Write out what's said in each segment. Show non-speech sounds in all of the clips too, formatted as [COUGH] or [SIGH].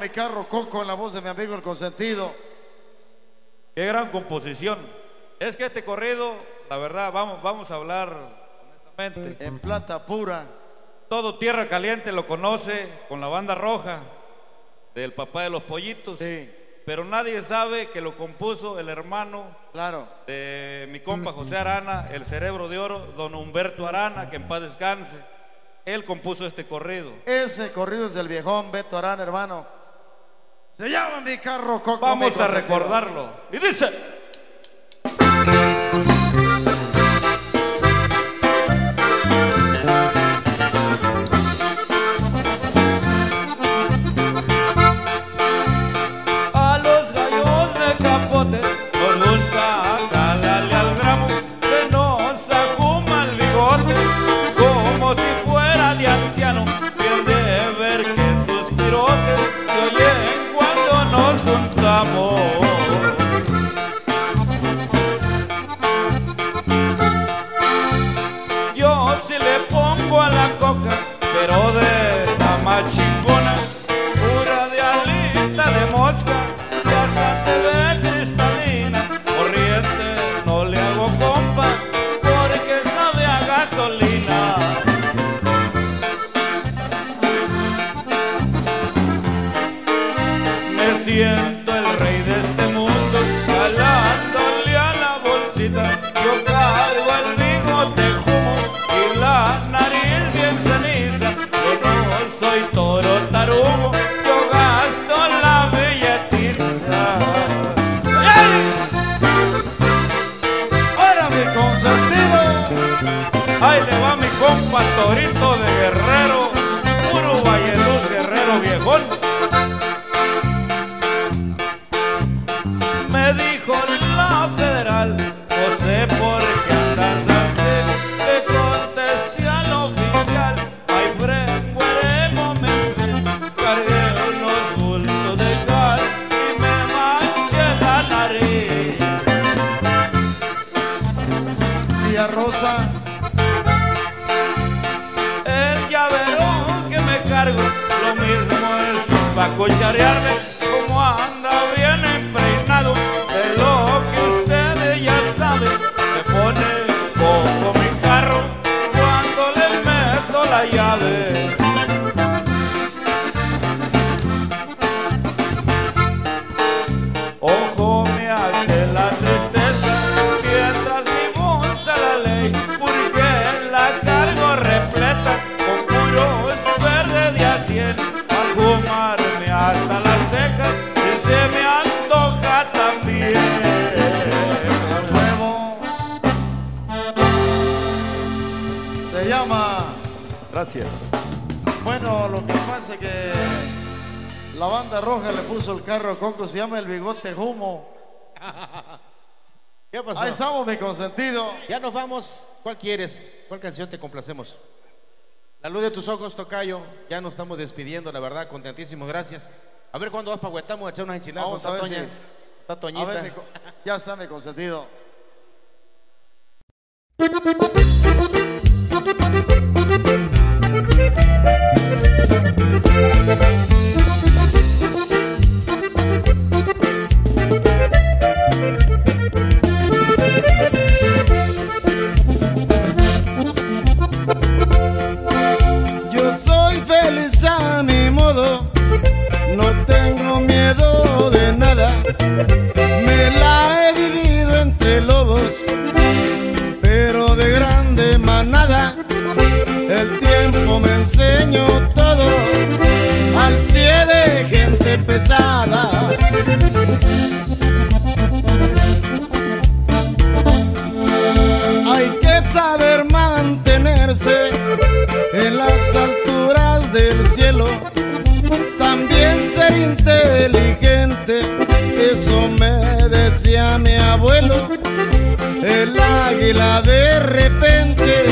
Mi carro Coco en la voz de mi amigo el consentido. Qué gran composición. Es que este corrido, la verdad, vamos, vamos a hablar honestamente. En plata pura. Todo Tierra Caliente lo conoce con la banda roja del papá de los pollitos. Sí. Pero nadie sabe que lo compuso el hermano Claro. de mi compa José Arana, el cerebro de oro, don Humberto Arana, que en paz descanse. Él compuso este corrido. Ese corrido es del viejón Beto Arán, hermano. Se llama mi carro Coco. Vamos a recordarlo. Y dice. Se llama el bigote humo. [LAUGHS] ¿Qué pasó? Ahí estamos, mi consentido. Ya nos vamos. ¿Cuál quieres? ¿Cuál canción te complacemos? La luz de tus ojos, Tocayo. Ya nos estamos despidiendo, la verdad, contentísimos. Gracias. A ver cuándo vas para Huetamo a echar unas enchiladas. Vamos a ver Toña. si- Está A Toñita. ver, mi co- [LAUGHS] ya está mi consentido. [LAUGHS] Me la he vivido entre lobos, pero de grande manada. El tiempo me enseñó todo al pie de gente pesada. Me decía mi abuelo. El águila de repente,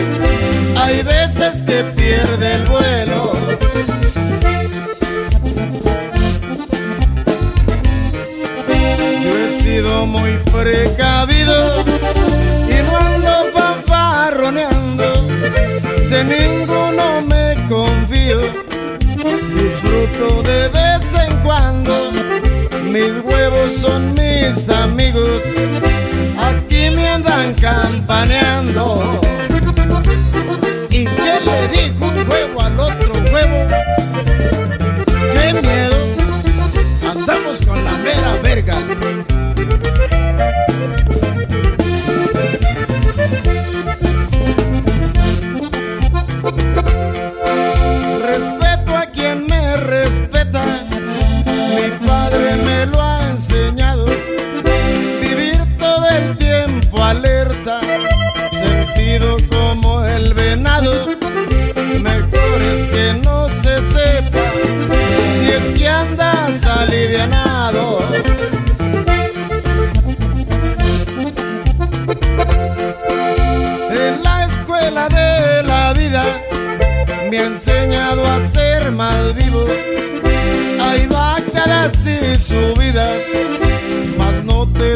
hay veces que pierde el vuelo. Yo he sido muy precavido y no ando fanfarroneando, de ninguno me confío, disfruto de vez en cuando mis huevos son mis amigos, aquí me andan campaneando. ¿Y qué le dijo un huevo al otro huevo? ¡Qué miedo! Andamos con la mera vez.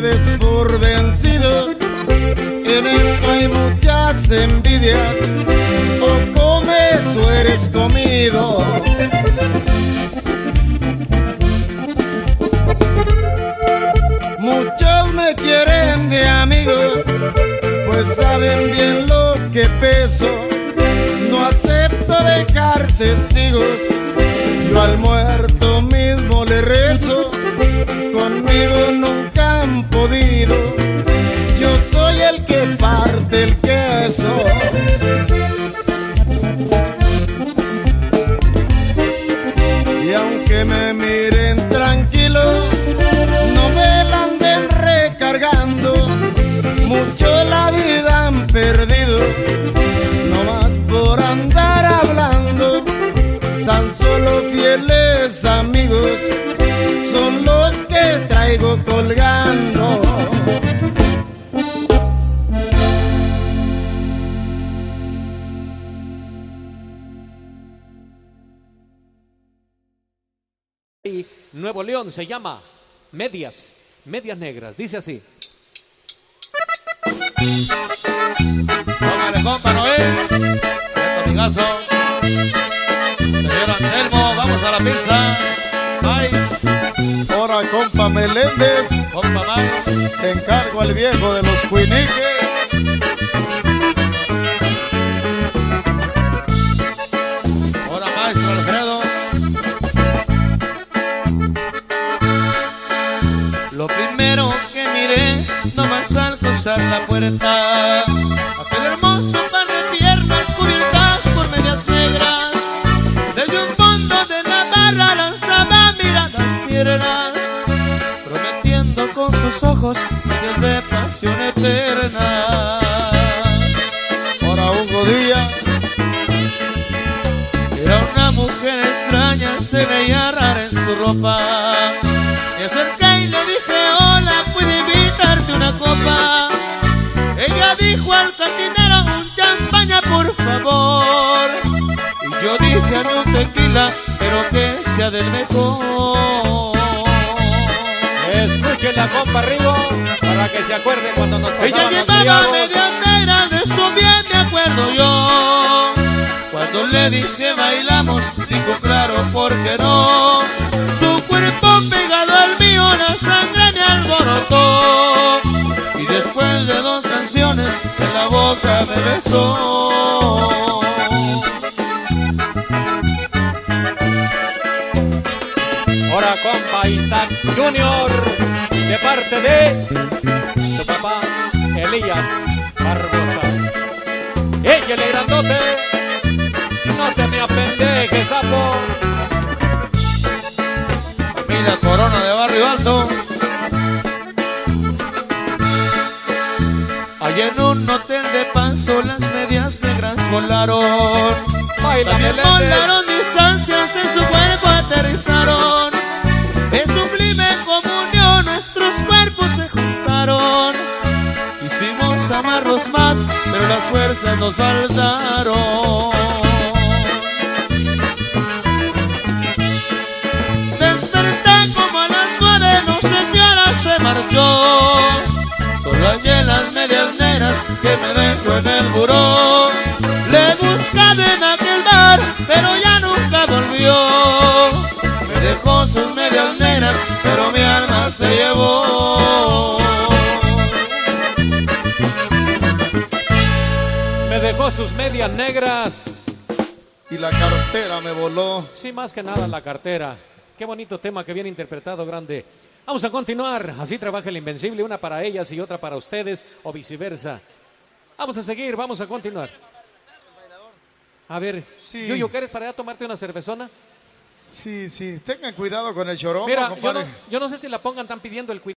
Des por vencido. En esto hay muchas envidias, o comes o eres comido. Muchos me quieren de amigo, pues saben bien lo que peso. No acepto dejar testigos, yo al y Nuevo León se llama Medias, Medias Negras. Dice así. Póngale compa Noel, amigazo. Señor Anselmo, vamos a la pista. Ay, Ahora, compa Meléndez, compa te encargo al viejo de los cuiniques. Miré, nomás al cruzar la puerta, aquel hermoso par de piernas cubiertas por medias negras. Desde un fondo de la barra lanzaba miradas tiernas, prometiendo con sus ojos que de pasión eterna. Ahora, Hugo Díaz. Era una mujer extraña, se veía rara en su ropa. Favor. Y yo dije, a un tequila, pero que sea del mejor. Escuchen la compa arriba para que se acuerden cuando nos Ella llevaba media negra, de eso bien me acuerdo yo. Cuando le dije bailamos, dijo claro, ¿por qué no? Su cuerpo pegado al mío, la sangre me alborotó. De dos canciones, en la boca me besó. Ahora compa Isaac Junior de parte de su papá Elías Barbosa. El grandote, no te me apendejes, sapo. Mira, Corona de Barrio Alto. Allá en un hotel de paso las medias negras volaron. También volaron distancias en su cuerpo aterrizaron. En sublime comunión nuestros cuerpos se juntaron. Quisimos amarlos más, pero las fuerzas nos faltaron. Desperté como a las nueve, no sé qué hora se marchó. Las medias negras que me dejó en el buró. Le he buscado en aquel bar, pero ya nunca volvió. Me dejó sus medias negras, pero mi alma se llevó. Me dejó sus medias negras. Y la cartera me voló. Sí, más que nada la cartera. Qué bonito tema que viene interpretado, grande. Vamos a continuar. Así trabaja el Invencible, una para ellas y otra para ustedes, o viceversa. Vamos a seguir, vamos a continuar. A ver, Sí. Yuyo, ¿quieres para allá tomarte una cervezona? Sí, sí, tengan cuidado con el chorón, Mira, yo no, yo no sé si la pongan, están pidiendo el cuidado.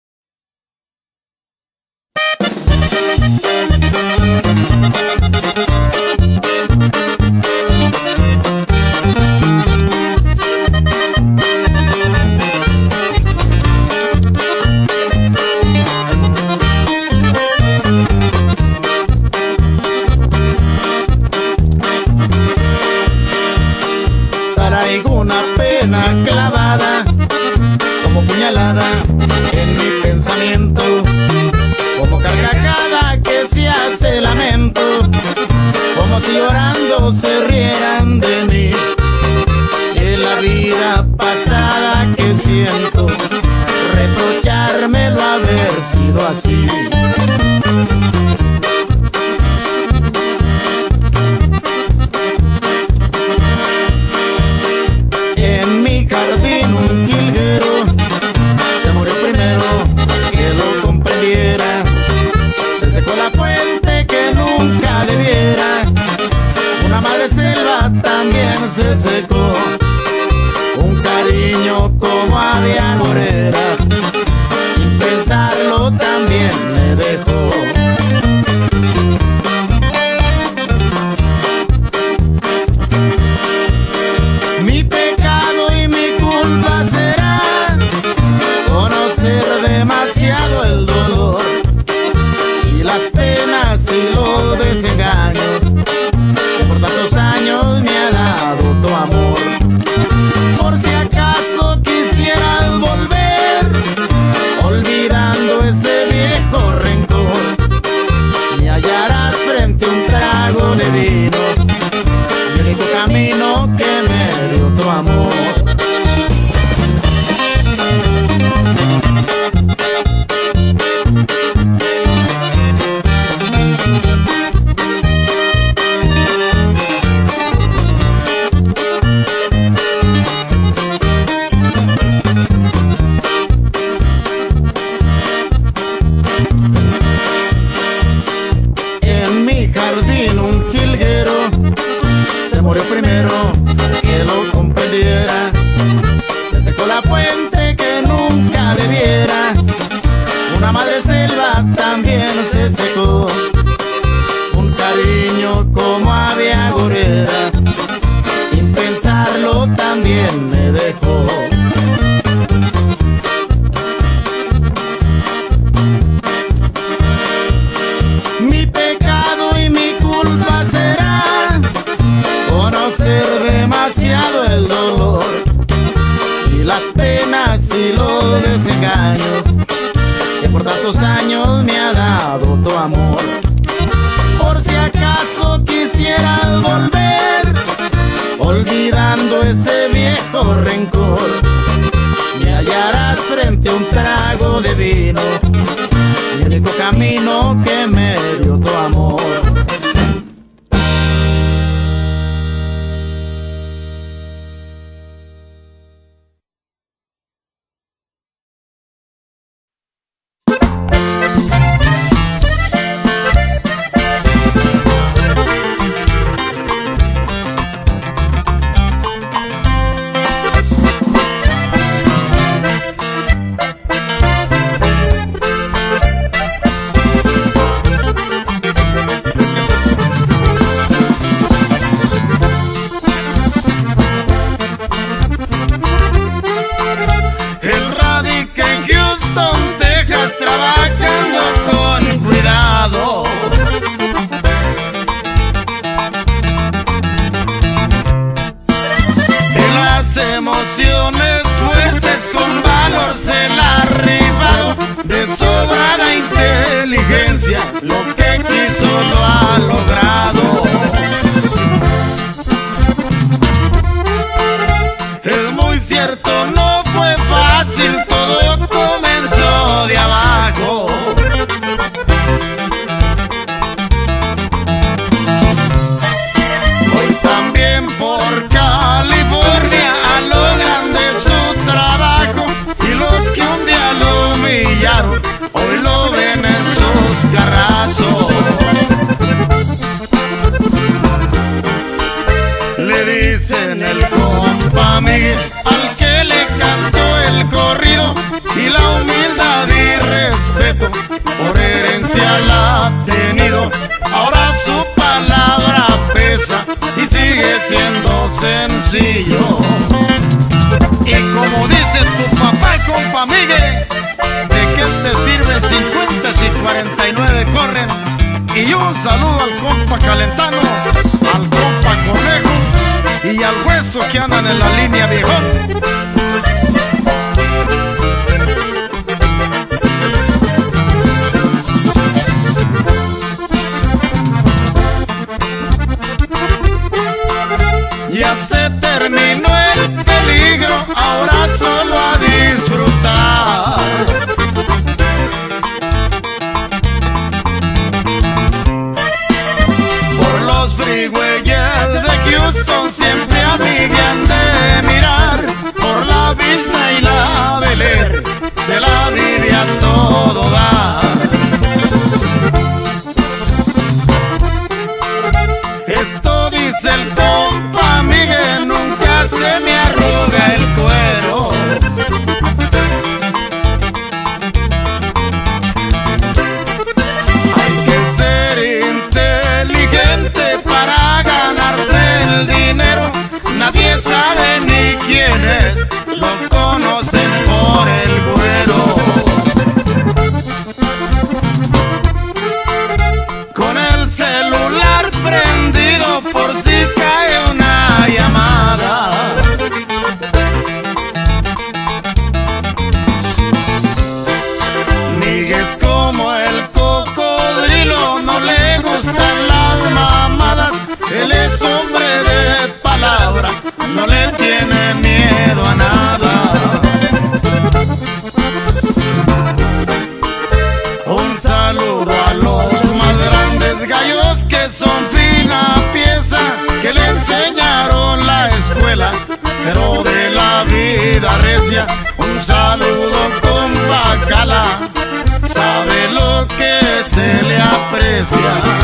Le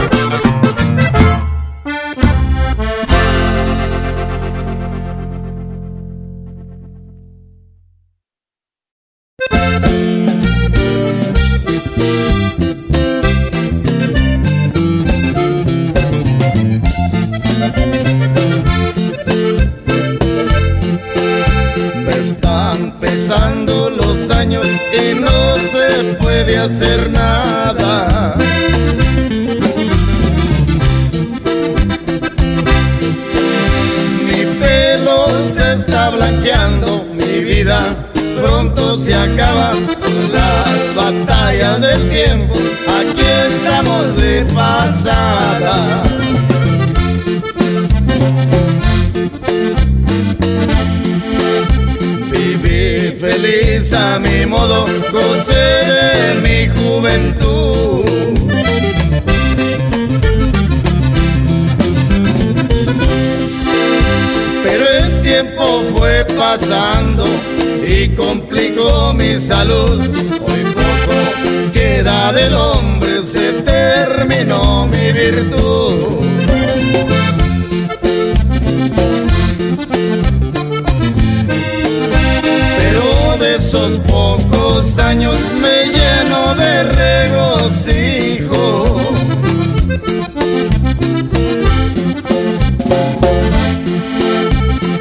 salud. Hoy poco queda del hombre, se terminó mi virtud. pero de esos pocos años me lleno de regocijo.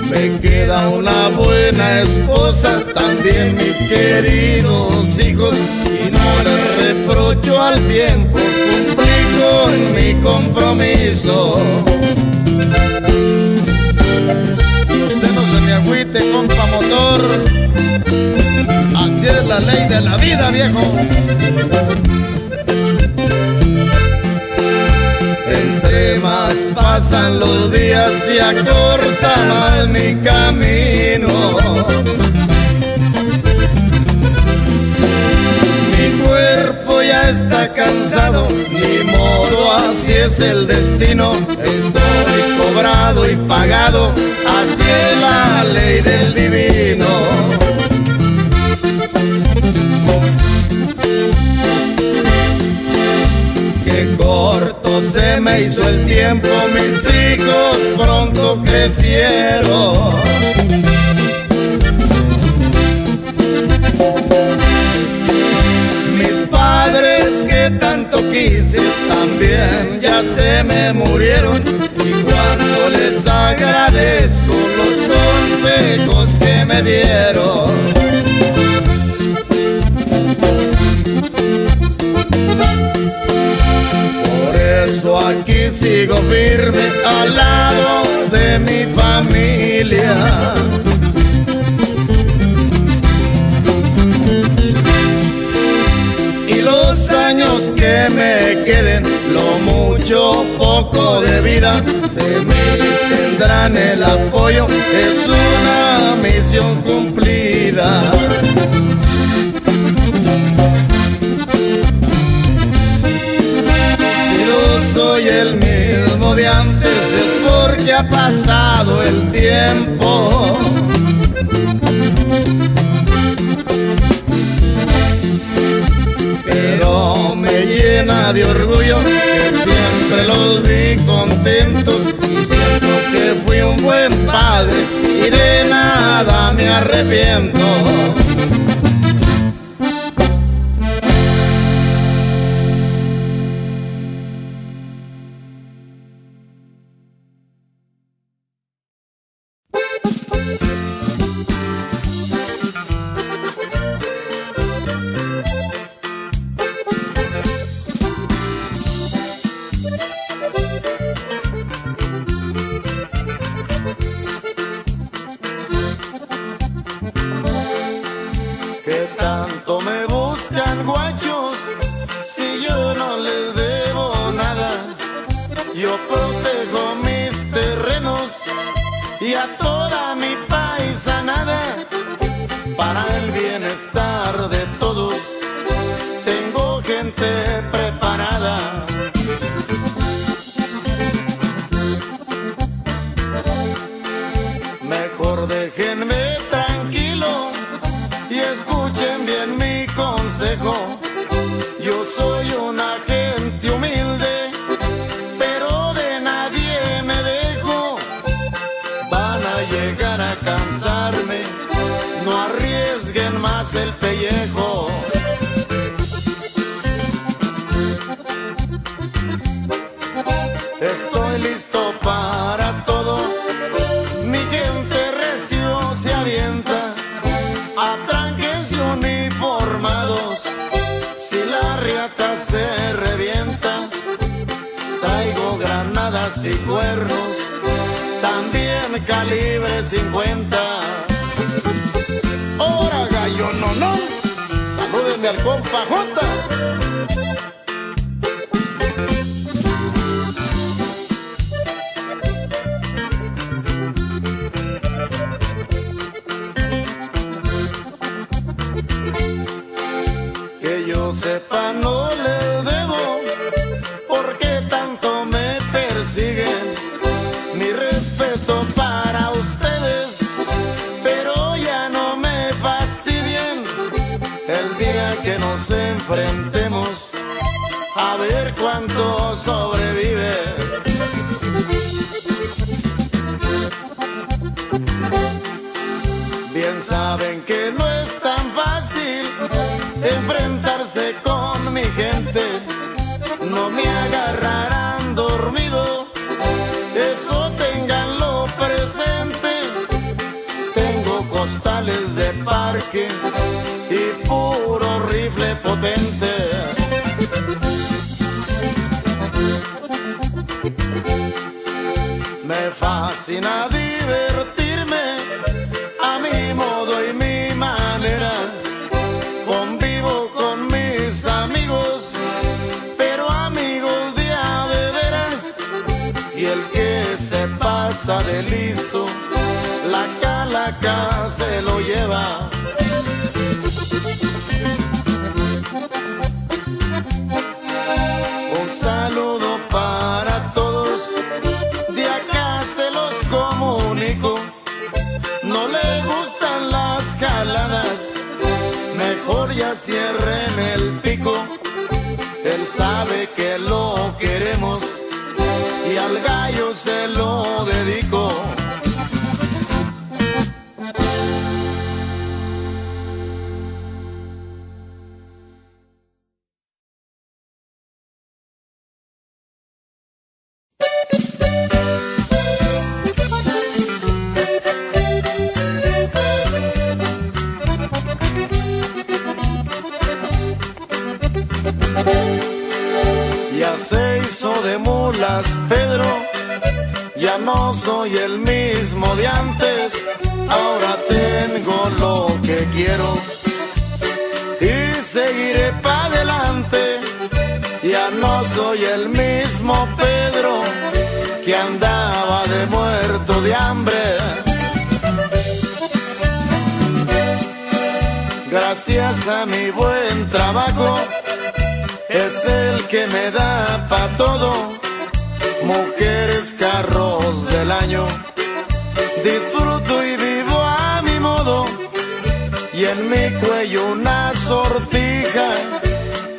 Me queda una buena esposa, también mis queridos hijos, y no le reprocho al tiempo, cumplí con mi compromiso. Y usted no se me agüite, compa motor. Así es la ley de la vida, viejo. Entre más pasan los días se acorta más mi camino. Ya está cansado, ni modo, así es el destino. Estoy cobrado y pagado, así es la ley del divino. Qué corto se me hizo el tiempo, mis hijos pronto crecieron. Tanto quise también ya se me murieron y cuando les agradezco los consejos que me dieron. Por eso aquí sigo firme al lado de mi familia. Que me queden, lo mucho poco de vida, de mí tendrán el apoyo, es una misión cumplida. Si no soy el mismo de antes es porque ha pasado el tiempo. Llena de orgullo que siempre los vi contentos y siento que fui un buen padre y de nada me arrepiento. Un saludo para todos, de acá se los comunico. No le gustan las jaladas, mejor ya cierren el pico. Él sabe que lo queremos y al gallo se lo que me da pa' todo. Mujeres, carros del año. Disfruto y vivo a mi modo. Y en mi cuello una sortija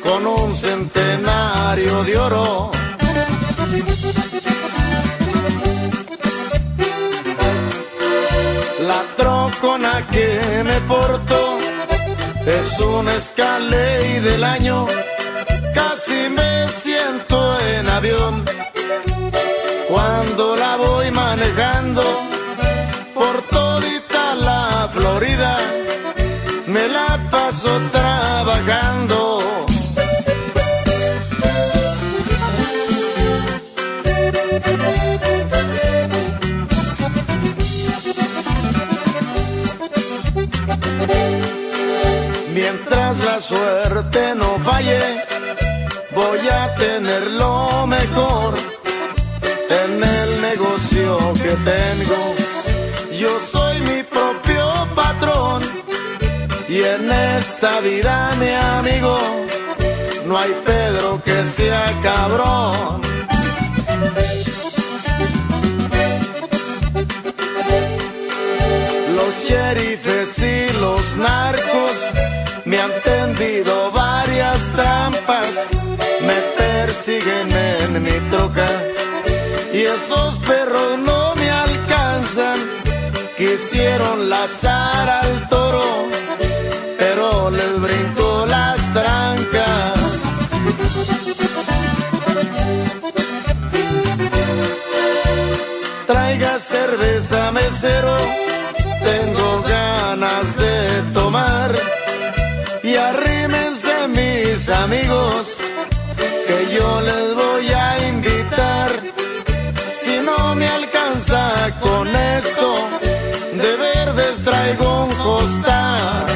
con un centenario de oro. La trocona que me porto es una escaley del año avión, cuando la voy manejando por todita la Florida, me la paso trabajando. Mientras la suerte no falle, tener lo mejor en el negocio que tengo. Yo soy mi propio patrón y en esta vida, mi amigo, no hay Pedro que sea cabrón. sígueme en mi troca y esos perros no me alcanzan. Quisieron lazar al toro, pero les brincó las trancas. Traiga cerveza, mesero, tengo ganas de tomar. Y arrímense mis amigos de verdes traigo un costal.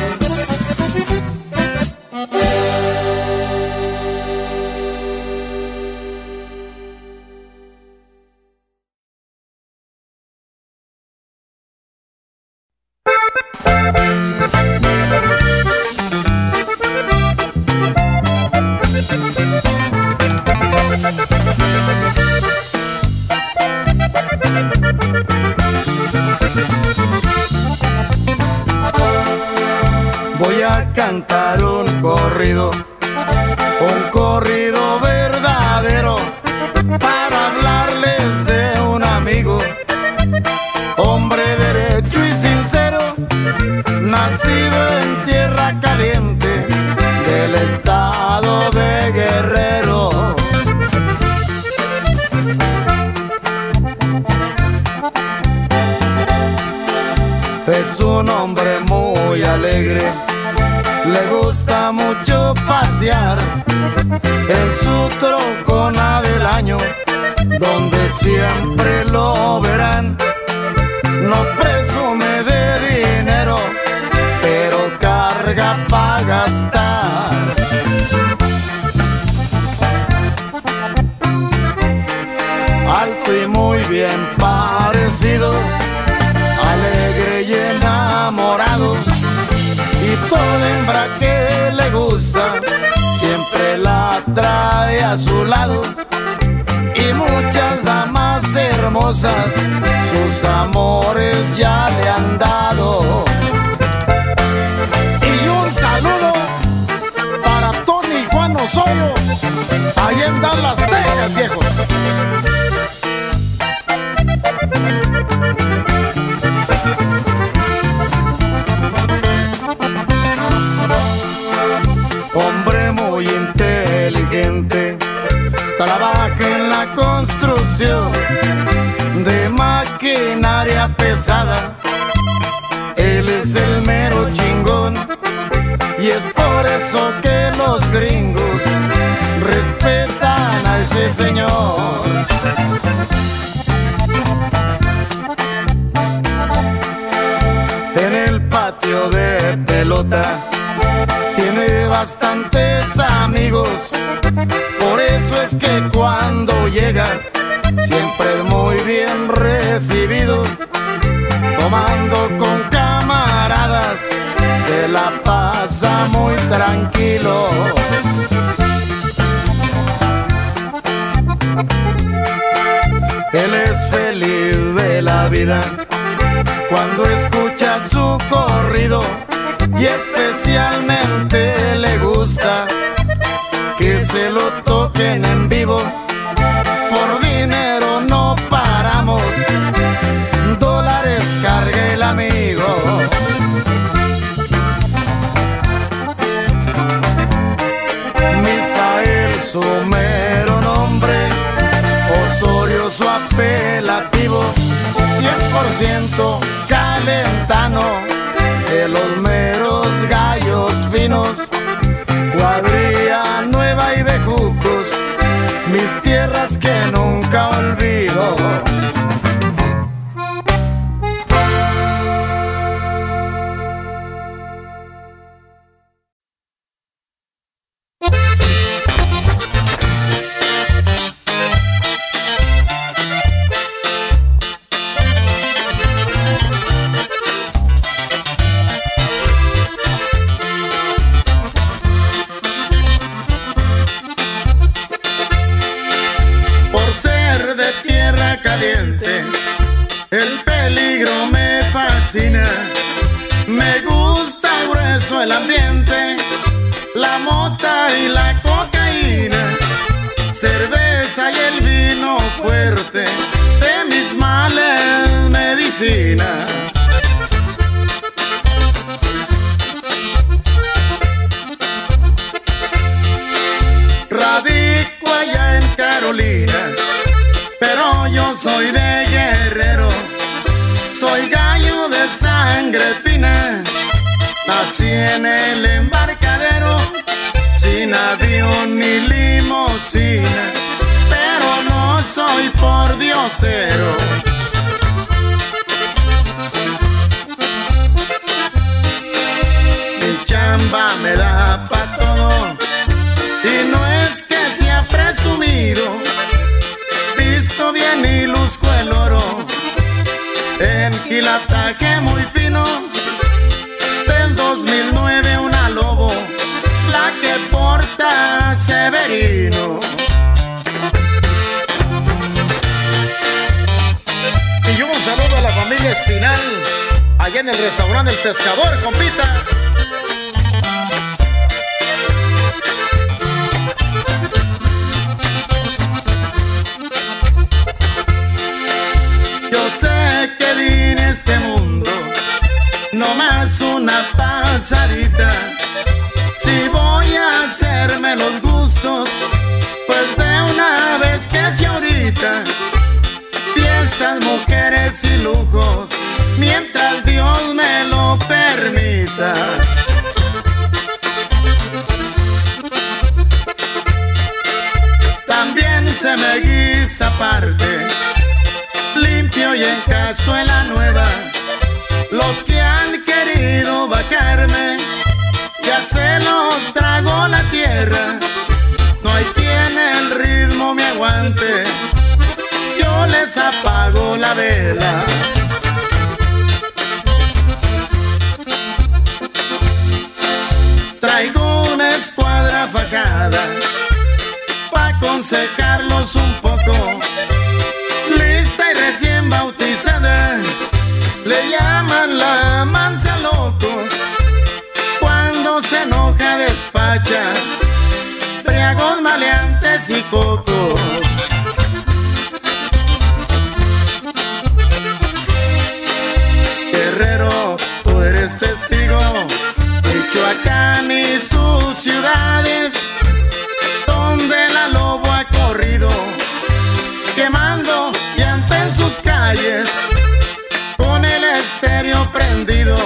Estéreo prendido,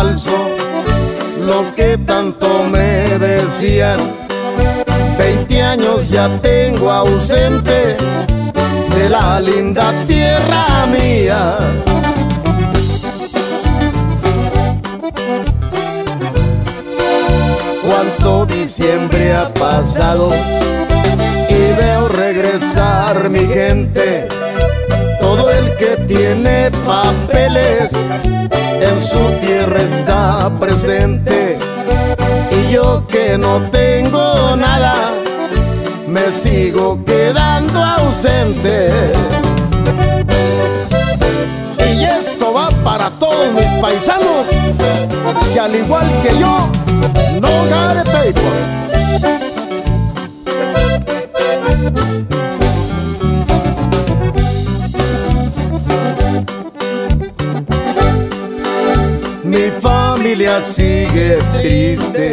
falso, lo que tanto me decían. Veinte años ya tengo ausente de la linda tierra mía. cuánto diciembre ha pasado y veo regresar mi gente. Que tiene papeles en su tierra está presente. Y yo que no tengo nada, me sigo quedando ausente. Y esto va para todos mis paisanos que al igual que yo no a paper. Familia sigue triste,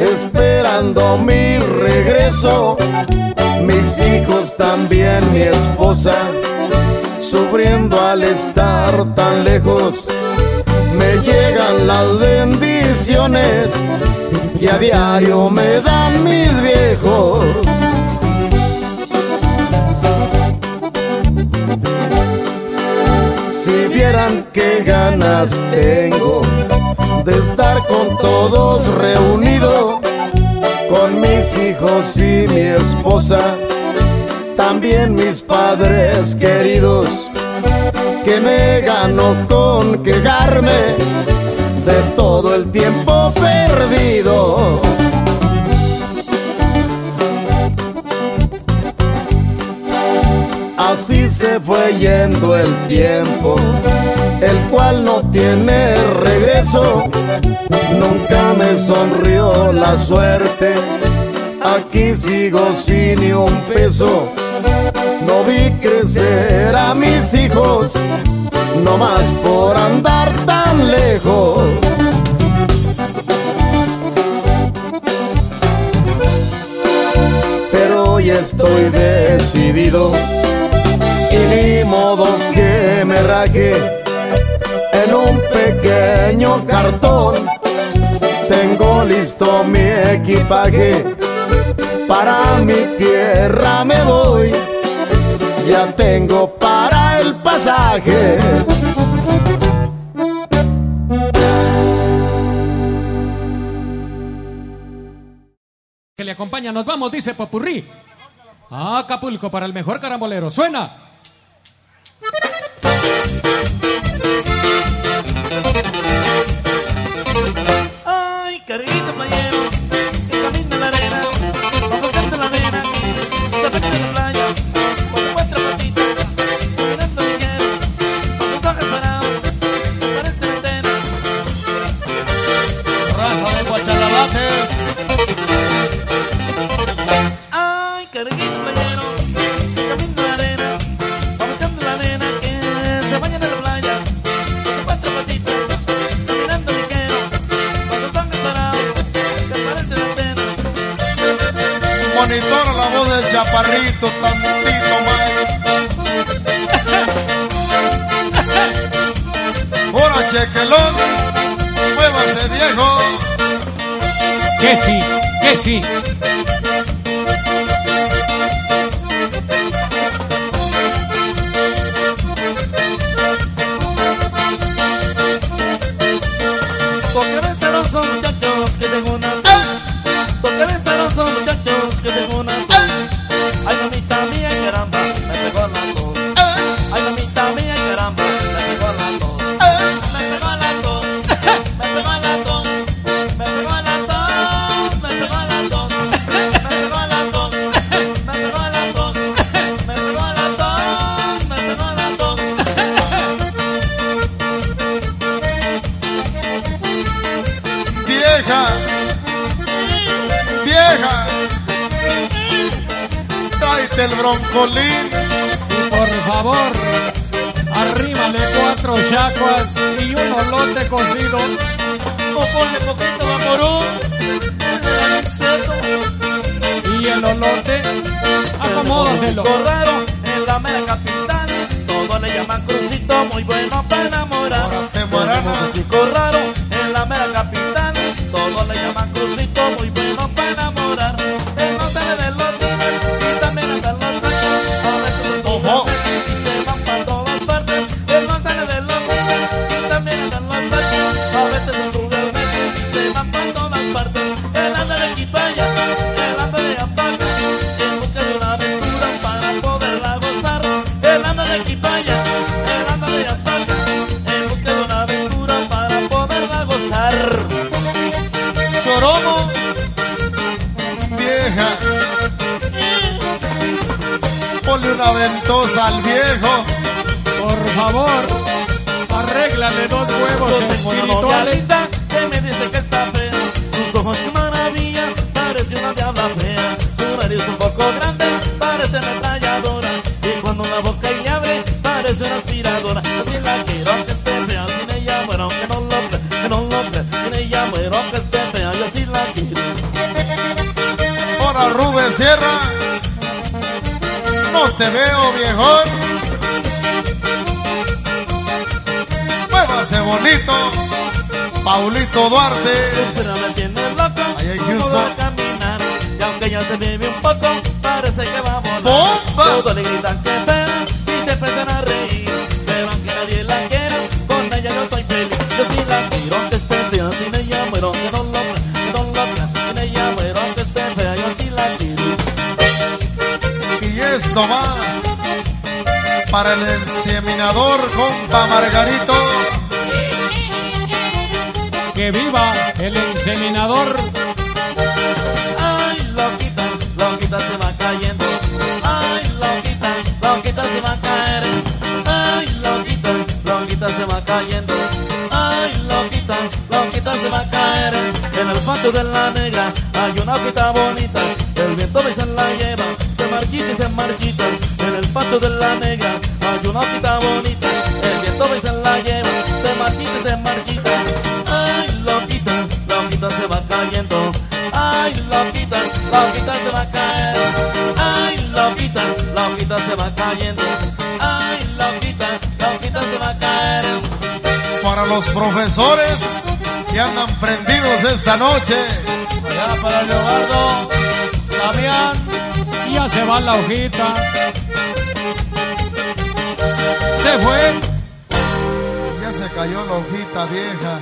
esperando mi regreso. Mis hijos también, mi esposa, sufriendo al estar tan lejos. Me llegan las bendiciones que a diario me dan mis viejos. Si vieran qué ganas tengo de estar con todos reunidos, con mis hijos y mi esposa, también mis padres queridos, que me gano con quejarme de todo el tiempo perdido. Así se fue yendo el tiempo, el cual no tiene regreso. Nunca me sonrió la suerte, aquí sigo sin ni un peso. No vi crecer a mis hijos, no más por andar tan lejos. Pero hoy estoy decidido y ni modo que me raje en un pequeño cartón. Tengo listo mi equipaje, para mi tierra me voy, ya tengo para el pasaje. que le acompaña. Nos vamos, dice Popurrí. A Acapulco para el mejor carambolero. Suena. Monitora la voz del chaparrito, tantito más. Ahora chequelón, muévase viejo. Que sí, que sí. Olote cocido. O ponle poquito vaporú Y el olote, acomódaselo. Chico raro en la mera capital Todos le llaman crucito Muy bueno para enamorar Sierra, no te veo viejón. Muévase bonito, Paulito Duarte. Pero me tiene loco, Ahí en Houston. caminar. Y aunque ya se vive un poco, parece que va a volar. ¡Bomba! Todos le gritan que Va para el inseminador, compa Margarito. Que viva el inseminador. Ay, loquita, loquita se va cayendo. Ay, loquita, loquita se va a caer. Ay, loquita, loquita se va cayendo. Ay, loquita, loquita se va a caer. En el patio de la negra hay una hoquita bonita. Patio de la negra hay una hoquita bonita. El viento me se la lleva, se marchita y se marchita. Ay, loquita, loquita se va cayendo. Ay, loquita, loquita se va a caer. Ay, loquita, loquita se va cayendo. Ay, loquita, loquita se va a caer. Para los profesores que andan prendidos esta noche. Allá para Leobardo, Damián, Ya se va la hojita. Se fue. Ya se cayó la hojita vieja.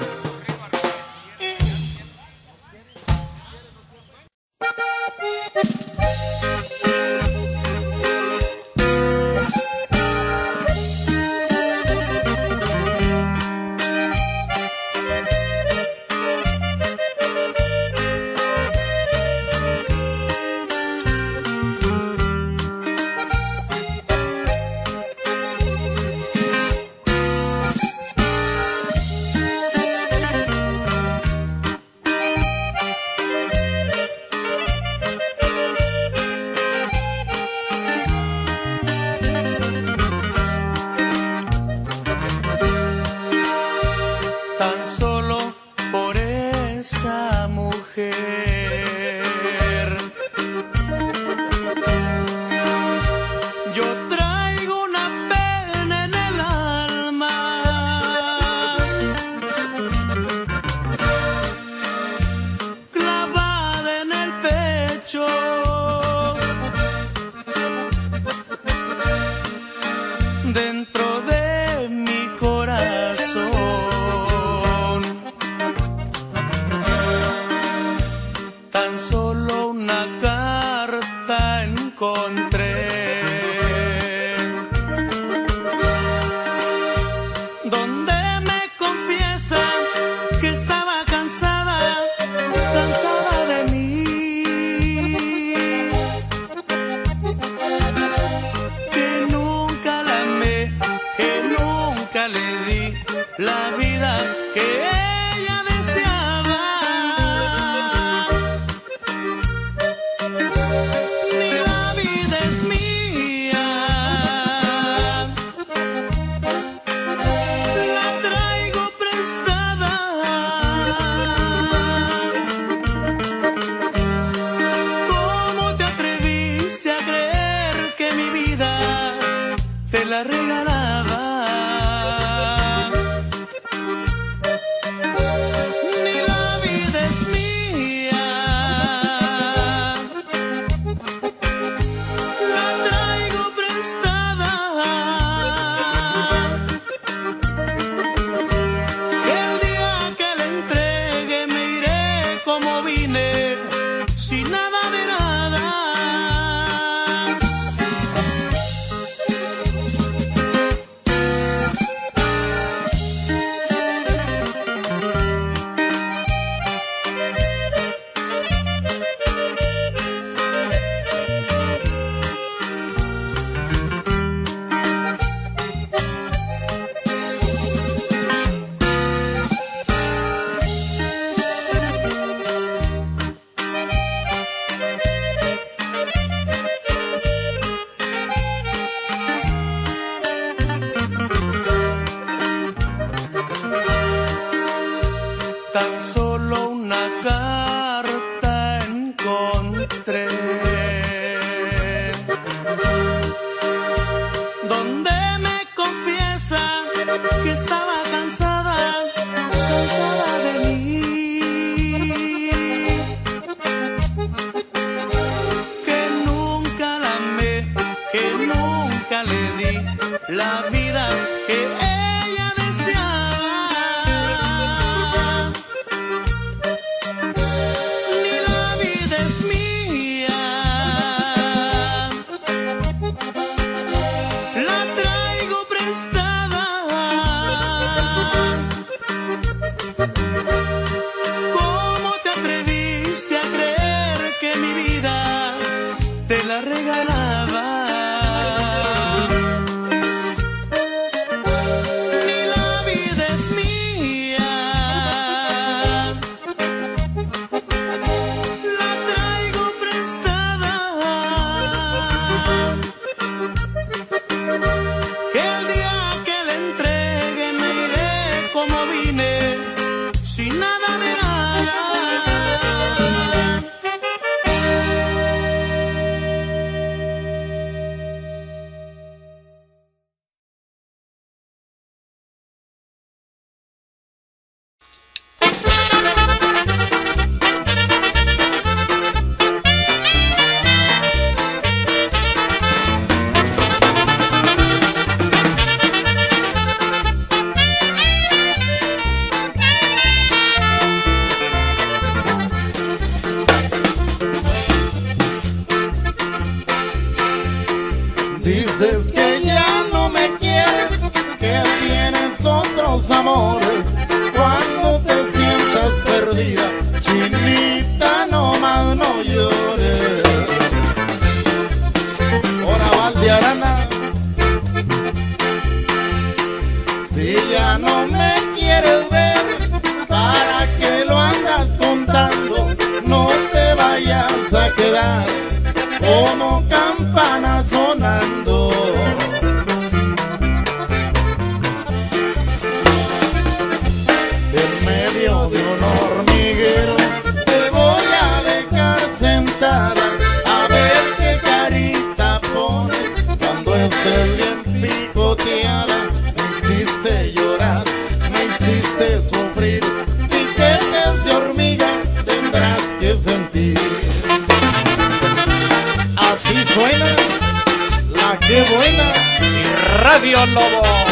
Quedar como campana ¡Buena! la que buena, y Radio Lobo.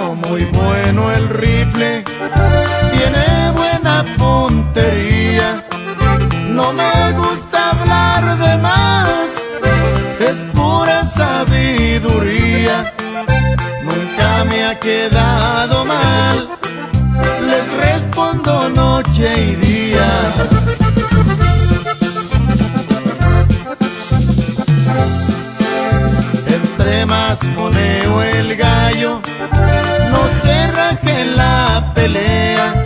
muy bueno el rifle, tiene buena puntería. No me gusta hablar de más, es pura sabiduría. Nunca me ha quedado mal, les respondo noche y día. Entre más moneo el gallo se raje la pelea.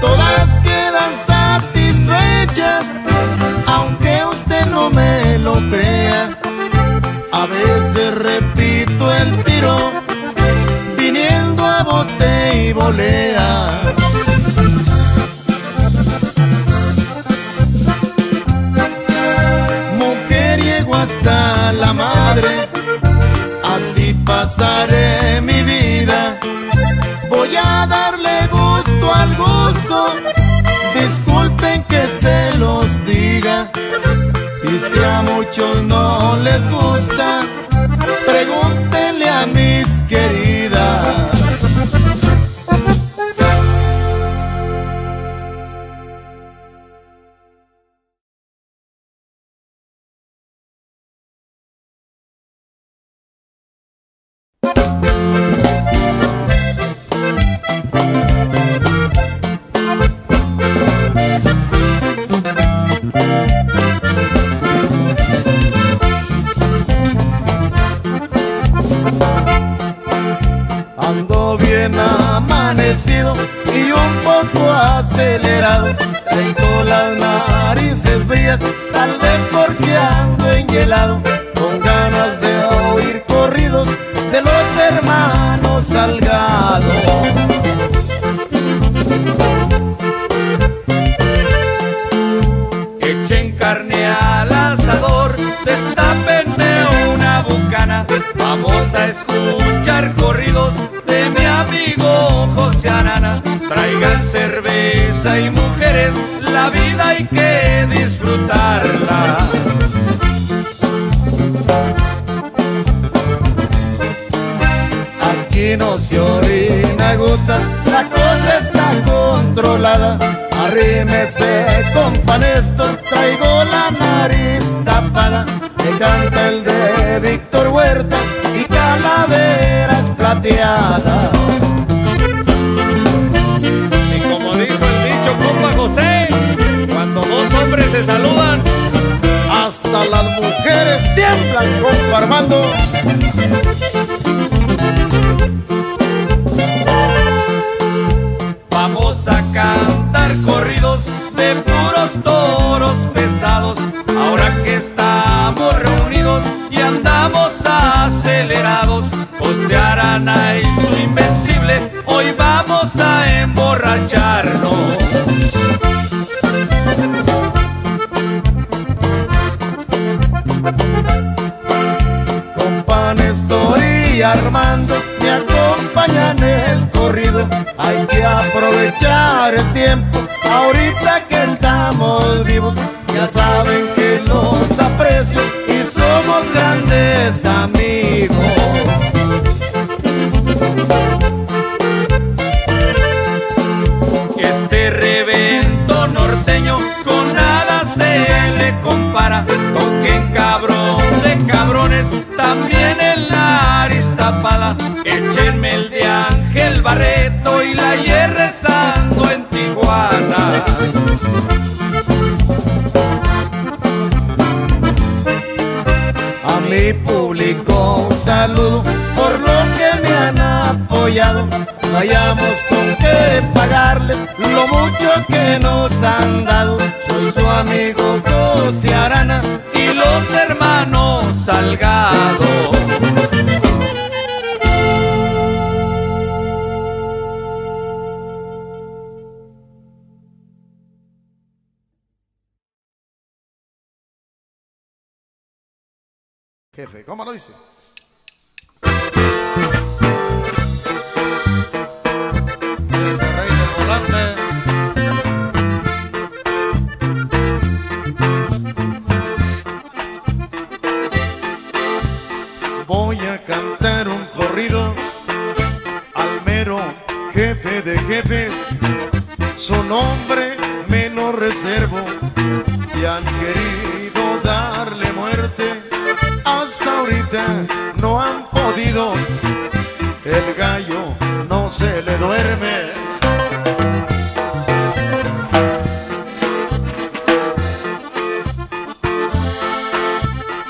Todas quedan satisfechas, aunque usted no me lo crea. A veces repito el tiro, viniendo a bote y volea. Mujeriego hasta la madre así pasaré mi vida. Voy a darle gusto al gusto, disculpen que se los diga. Y si a muchos no les gusta, pregúntenle a mis queridos. Compa Néstor, traigo la nariz tapada. Me canta el de Víctor Huerta y calaveras plateadas. Y como dijo el dicho compa José, cuando dos hombres se saludan, Hasta las mujeres tiemblan, compa Armando. Ahorita que estamos vivos. Ya saben que los aprecio y somos grandes amigos. Este revento norteño con nada se le compara. Toquen cabrón de cabrones, también en la Aristapala. Échenme el de Ángel Barreto y la A mi público un saludo por lo que me han apoyado. Vayamos con que pagarles lo mucho que nos han dado. Soy su amigo José Arana. Y los hermanos Salgado. Jefe, ¿cómo lo dice? Voy a cantar un corrido al mero jefe de jefes. Su nombre me lo reservo y han querido darle muerte. Hasta ahorita no han podido. El gallo no se le duerme.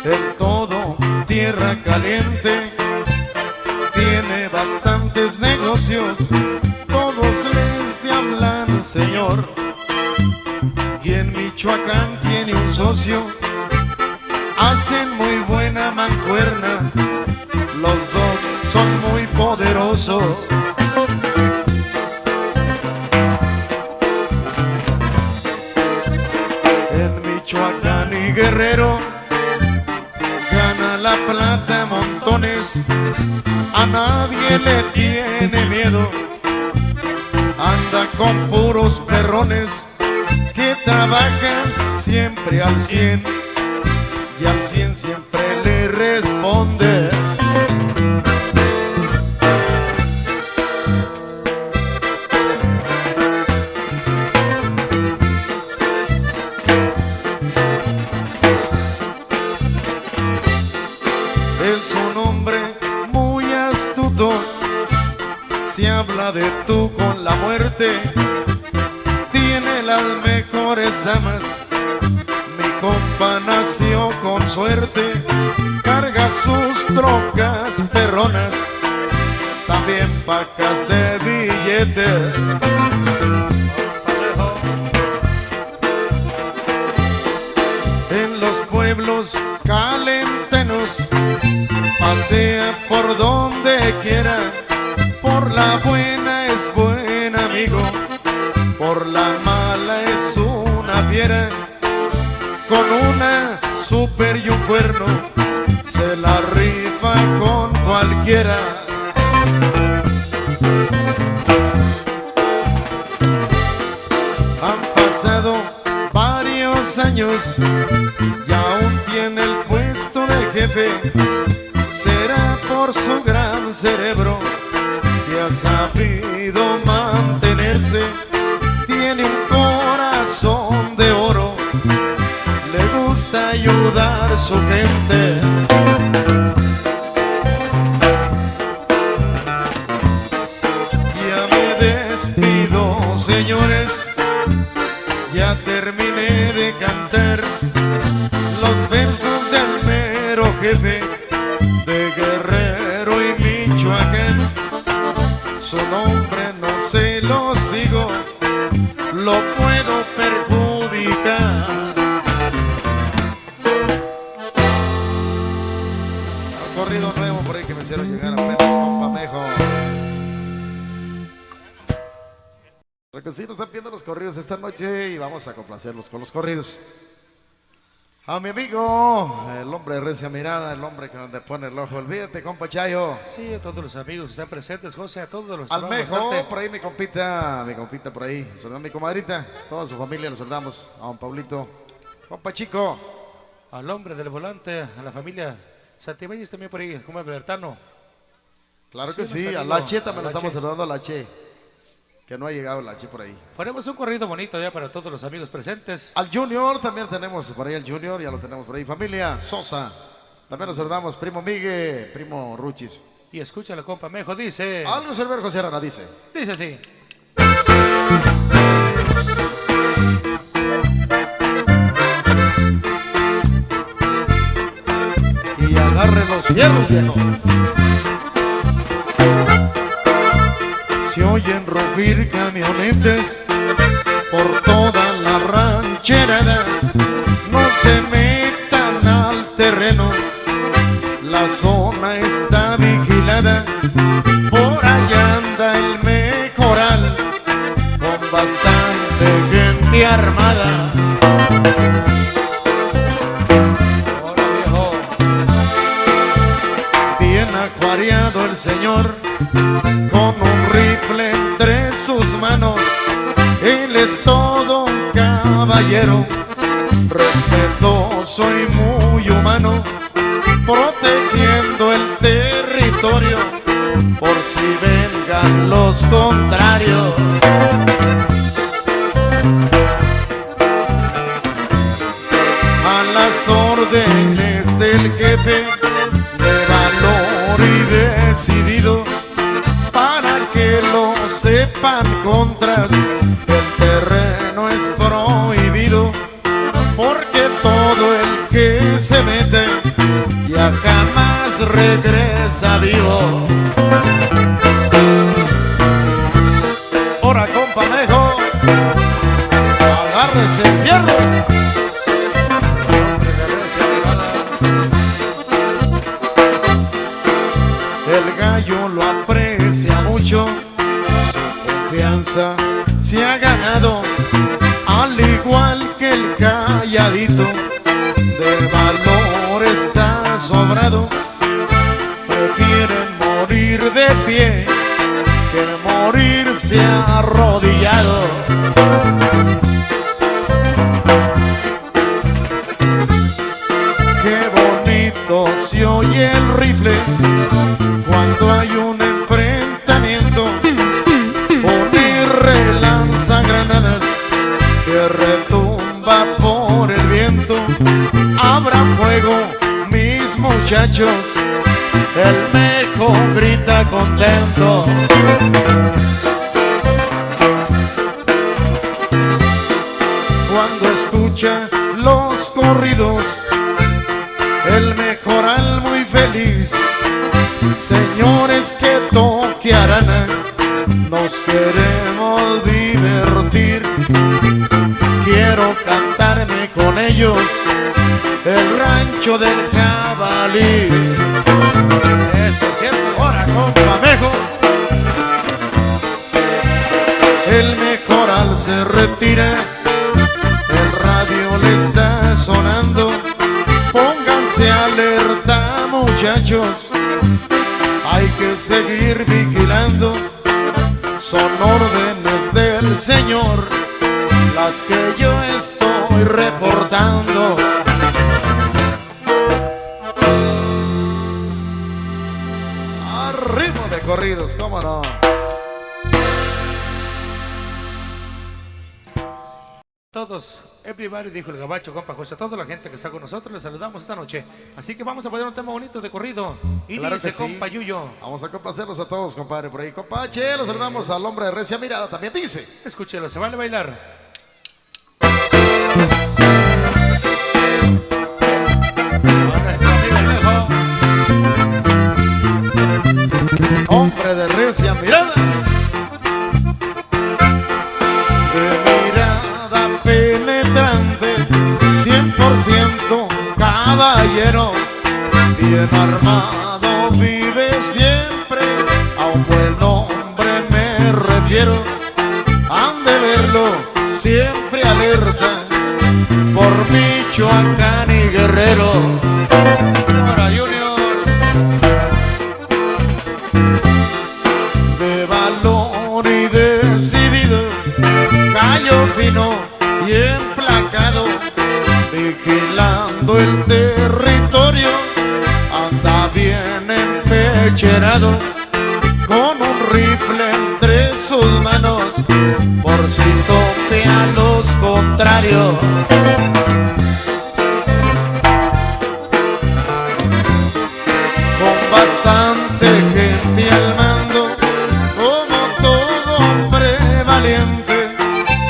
En todo tierra caliente tiene bastantes negocios, todos les de hablan señor. Y en Michoacán tiene un socio, hacen muy buena mancuerna, los dos son muy poderosos. En Michoacán y Guerrero gana la plata montones, a nadie le tiene miedo, anda con puros perrones que trabajan siempre al cien y al cien siempre le responde. Es un hombre muy astuto, se habla de tú con la muerte, tiene las mejores damas, compa nació con suerte, carga sus trocas perronas, también pacas de billete. En los pueblos calentenos pasea por donde quiera, por la buena es buen amigo, por la con una super y un cuerno, se la rifa con cualquiera. Han pasado varios años y aún tiene el puesto de jefe. Será por su gran cerebro que ha sabido mantenerse. Su gente. Corridos esta noche y vamos a complacerlos con los corridos. A mi amigo, el hombre de recia mirada, el hombre que donde pone el ojo, olvídate, compa Chayo. Sí, a todos los amigos que están presentes, José, a todos los Almejo, por ahí mi compita, mi compita por ahí. Saludamos a mi comadrita, toda su familia, los saludamos. A don Pablito, compa chico. Al hombre del volante, a la familia Santibáñez también por ahí, como Bertano. Claro que Sí, a la Che también a lo estamos Lache. saludando a la Che. Que no ha llegado la Che por ahí. Ponemos un corrido bonito ya para todos los amigos presentes. Al Junior también tenemos por ahí al Junior, ya lo tenemos por ahí. Familia Sosa, también nos saludamos. Primo Migue, primo Ruchis. Y escucha la compa Mejo, dice. Algo Silver José Arana dice. Dice así. y agarre los fierros, viejo. Se oyen rugir camionetes por toda la rancherada. No se metan al terreno, la zona está vigilada. Por allá anda el mejoral con bastante gente armada. El señor, con un rifle entre sus manos. Él es todo un caballero, respetuoso y muy humano, protegiendo el territorio por si vengan los contrarios. a las órdenes del jefe decidido para que lo sepan contras. El terreno es prohibido porque todo el que se mete ya jamás regresa vivo. Ahora compa mejo agárrese el fierro Gallo lo aprecia mucho, su confianza se ha ganado, al igual que el calladito, de valor está sobrado. Prefieren morir de pie que morirse arrodillado. Muchachos. El mejor grita contento. Cuando escucha los corridos, el mejoral muy feliz. Señores que toque arana, nos queremos divertir. Quiero cantarme con ellos el rancho del jabalí. Esto es cierto. Ahora compa Mejo, el mejoral se retira, el radio le está sonando, pónganse alerta muchachos, hay que seguir vigilando. Son órdenes del Señor las que yo estoy reportando. Corridos, cómo no. Todos, everybody, dijo el gabacho, compa José, a toda la gente que está con nosotros, les saludamos esta noche. Así que vamos a poner un tema bonito de corrido. Y Claro dice, sí. compa Yuyo, Vamos a complacerlos a todos, compadre, por ahí. Compache, los saludamos al hombre de recia mirada, también dice. escúchelo, se vale bailar. Hombre de recia mirada. De mirada penetrante, 100% caballero. Bien armado vive siempre, a un buen hombre me refiero. Han de verlo siempre alerta por Michoacán y Guerrero. Vigilando el territorio, anda bien empecherado, con un rifle entre sus manos, por si tope a los contrarios. con bastante gente al mando, como todo hombre valiente,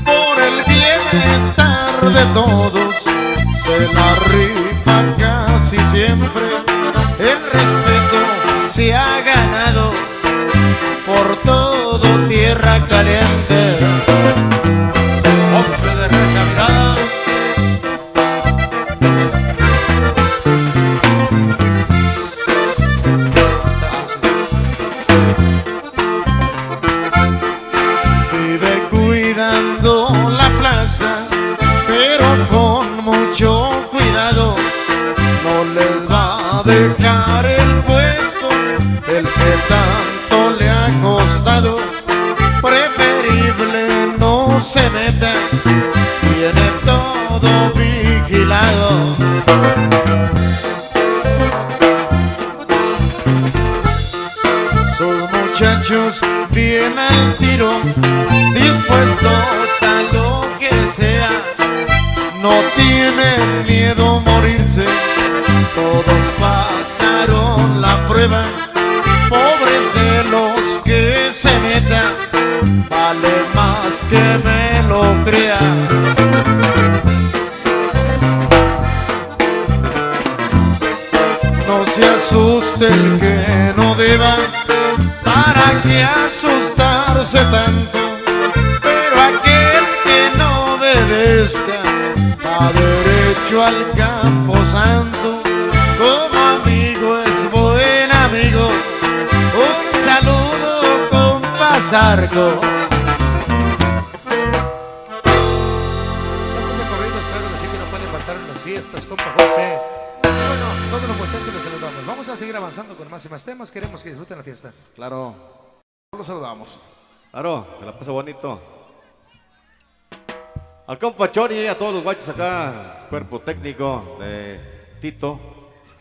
por el bienestar de todos, se la casi siempre, el respeto se ha ganado por todo tierra caliente. Pasargo. Estamos de corridos, claro, así que no pueden faltar en las fiestas, compa José. Bueno, todos los muchachos les saludamos. Vamos a seguir avanzando con más y más temas. Queremos que disfruten la fiesta. Claro, los saludamos. Claro, que la pase bonito. Al compa Chori, a todos los guachos acá, cuerpo técnico de Tito.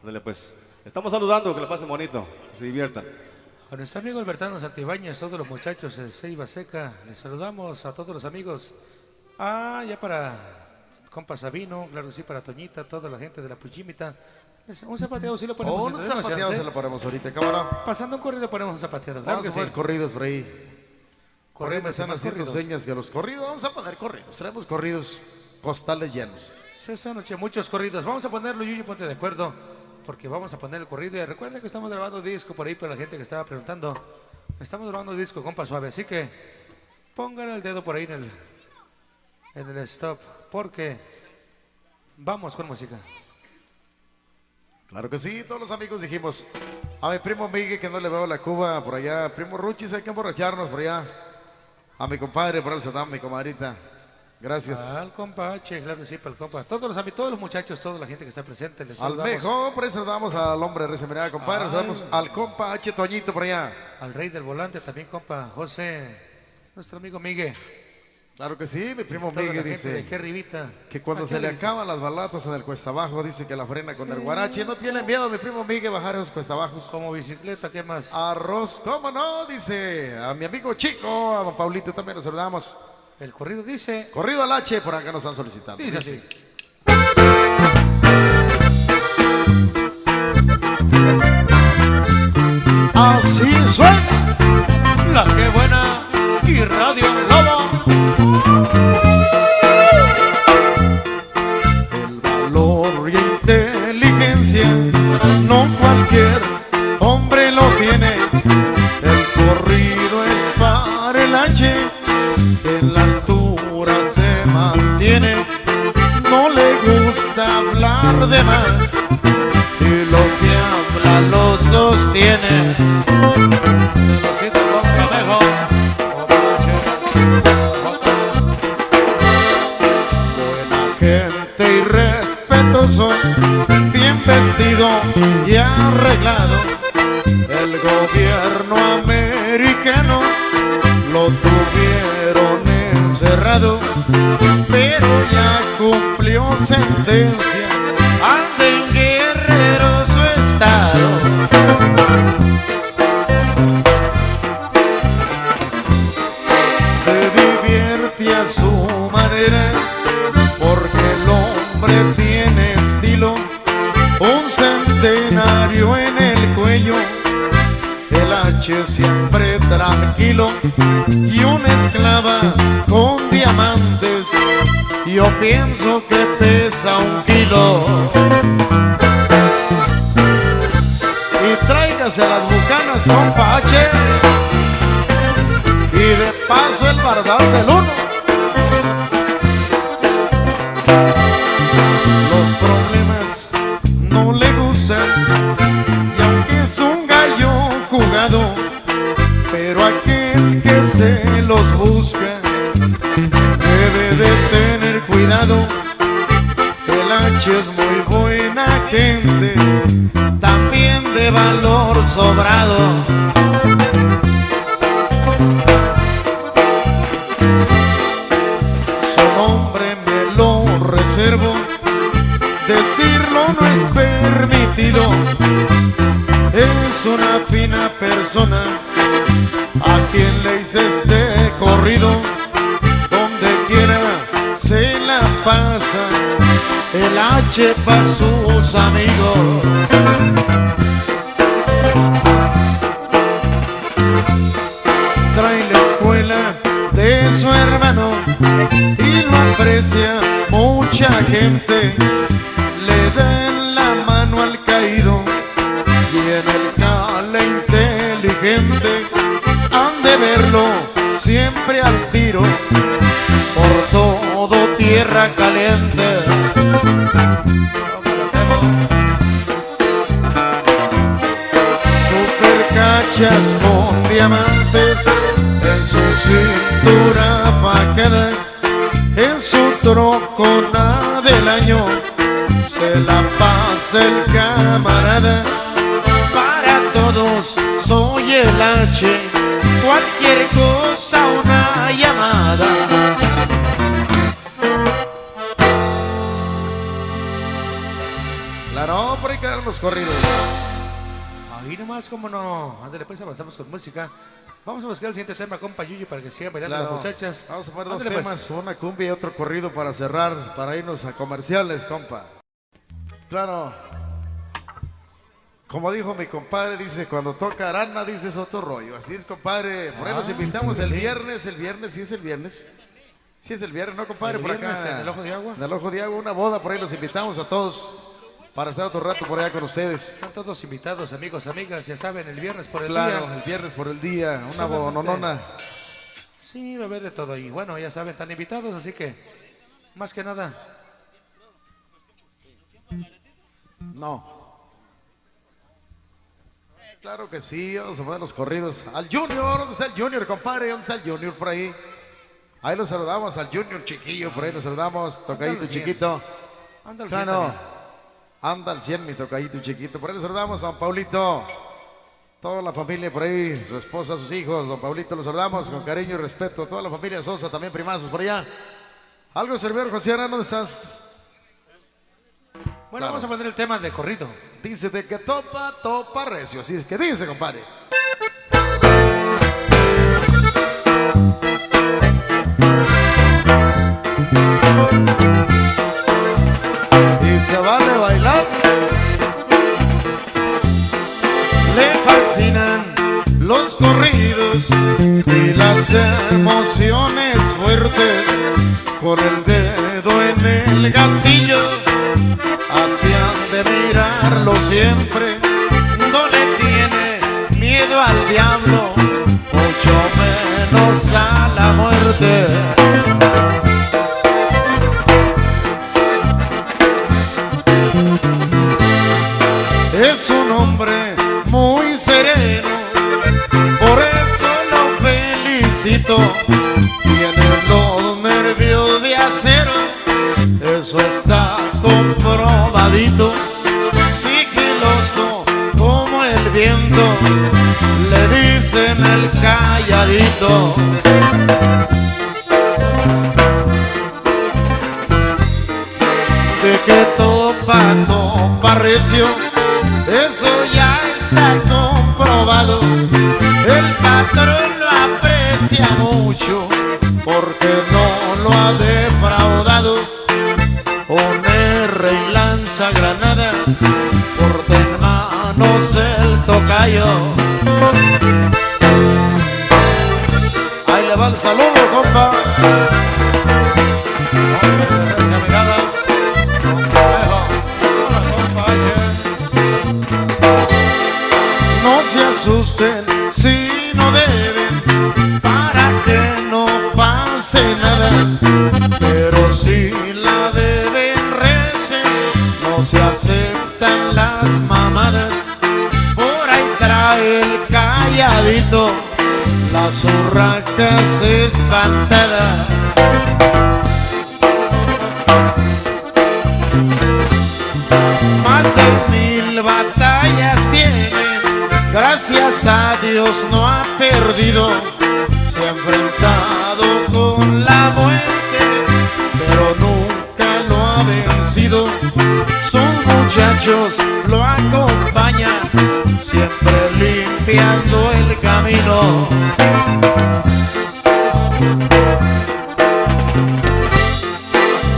Dale pues, estamos saludando, que la pasen bonito, que se diviertan. A nuestro amigo Albertano Santibáñez, todos los muchachos de Ceiba Seca, les saludamos a todos los amigos. Ah, ya para compa Sabino, claro que sí, para Toñita, toda la gente de la Puchimita. Un zapateado sí lo ponemos. Un si tenemos zapateado se lo ponemos ahorita, cámara. Pasando un corrido ponemos un zapateado. Claro Vamos a sí. poner corridos por ahí. Por ahí me Corridos están haciendo corridos. señas que los corridos, vamos a poner corridos. Traemos corridos costales llenos. Sí, esa noche muchos corridos. Vamos a ponerlo, Yuyo, ponte de acuerdo. Porque vamos a poner el corrido. Y recuerden que estamos grabando disco por ahí para la gente que estaba preguntando. Estamos grabando disco, compa suave. Así que pongan el dedo por ahí en el, en el stop. Porque vamos con música. Claro que sí, todos los amigos dijimos, a mi primo Miguel que no le veo la cuba por allá, primo Ruchis hay que emborracharnos por allá, a mi compadre por el Saddam, mi comadrita, Gracias. Al compa H, claro que sí, para el compa. Todos los, ami- todos los muchachos, toda la gente que está presente, les Al saludamos. mejor, por eso damos al hombre de Reza Mirada, compadre. Ay. Saludamos al compa H. Toñito por allá. Al rey del volante también, compa José, nuestro amigo Miguel. Claro que sí, mi primo Miguel dice que cuando se le acaban las balatas en el cuesta abajo, dice que la frena con el guarache. No tiene miedo, mi primo Miguel, bajar esos cuesta bajos. Como bicicleta, ¿qué más? Arroz, ¿cómo no? Dice a mi amigo Chico, a don Paulito también nos saludamos. El corrido dice, Corrido al H, por acá nos están solicitando. dice así. Así suena. La que buena y Radio Lobo. Hablar de el H pa' sus amigos. trae la escuela de su hermano y lo aprecia mucha gente. El camarada. Para todos soy el H, cualquier cosa una llamada. Claro, por ahí quedaron los corridos. Ahí nomás, como no. Ándale, pues avanzamos con música. Vamos a buscar el siguiente tema, compa Yuyu, para que sigan bailando Claro. las muchachas. Vamos a poner dos pues. temas, una cumbia y otro corrido para cerrar, para irnos a comerciales, compa. Claro. Como dijo mi compadre, dice, cuando toca Arana, dice es otro rollo. Así es, compadre. Por ahí nos Ah, invitamos el viernes, el viernes, sí es el viernes. Sí es el viernes, ¿no, compadre? El por viernes acá. en el Ojo de Agua. En el Ojo de Agua, una boda, por ahí los invitamos a todos para estar otro rato por allá con ustedes. Están todos invitados, amigos, amigas, ya saben, el viernes por el Claro, día. el viernes por el día, una bodononona. Sí, va a haber de todo. Y bueno, ya saben, están invitados, así que, más que nada, No. Claro que sí, vamos a poner los corridos. Al Junior, ¿dónde está el Junior, compadre? ¿Dónde está el Junior por ahí? Ahí lo saludamos al Junior Chiquillo, por ahí lo saludamos, tocadito chiquito. Anda al Cano, cien anda al 100 mi tocadito chiquito. Por ahí lo saludamos a don Paulito. Toda la familia por ahí, su esposa, sus hijos, don Paulito, los saludamos con cariño y respeto. Toda la familia Sosa, también primazos por allá. Algo, servidor José Arana, ¿dónde estás? Bueno, Claro. vamos a poner el tema de corrido. Dice de que topa, topa recio. Así es que dice, compadre. Y se vale bailar. Le fascinan los corridos y las emociones fuertes con el dedo en el gatillo de mirarlo siempre. No le tiene miedo al diablo, mucho menos a la muerte. Es un hombre muy sereno, por eso lo felicito. Tiene los nervios de acero, eso está comprobadito. Sigiloso como el viento, le dicen el calladito. De que topa, topa recio, eso ya está comprobado. El patrón lo aprecia mucho porque no lo ha defraudado. Corta en manos el tocayo. Ahí le va el saludo, compa, No se asusten si no deben, para que no pase nada. Las urracas espantadas. Más de mil batallas tiene, gracias a Dios no ha perdido. Se ha enfrentado con la muerte, pero nunca lo ha vencido. Sus muchachos limpiando el camino.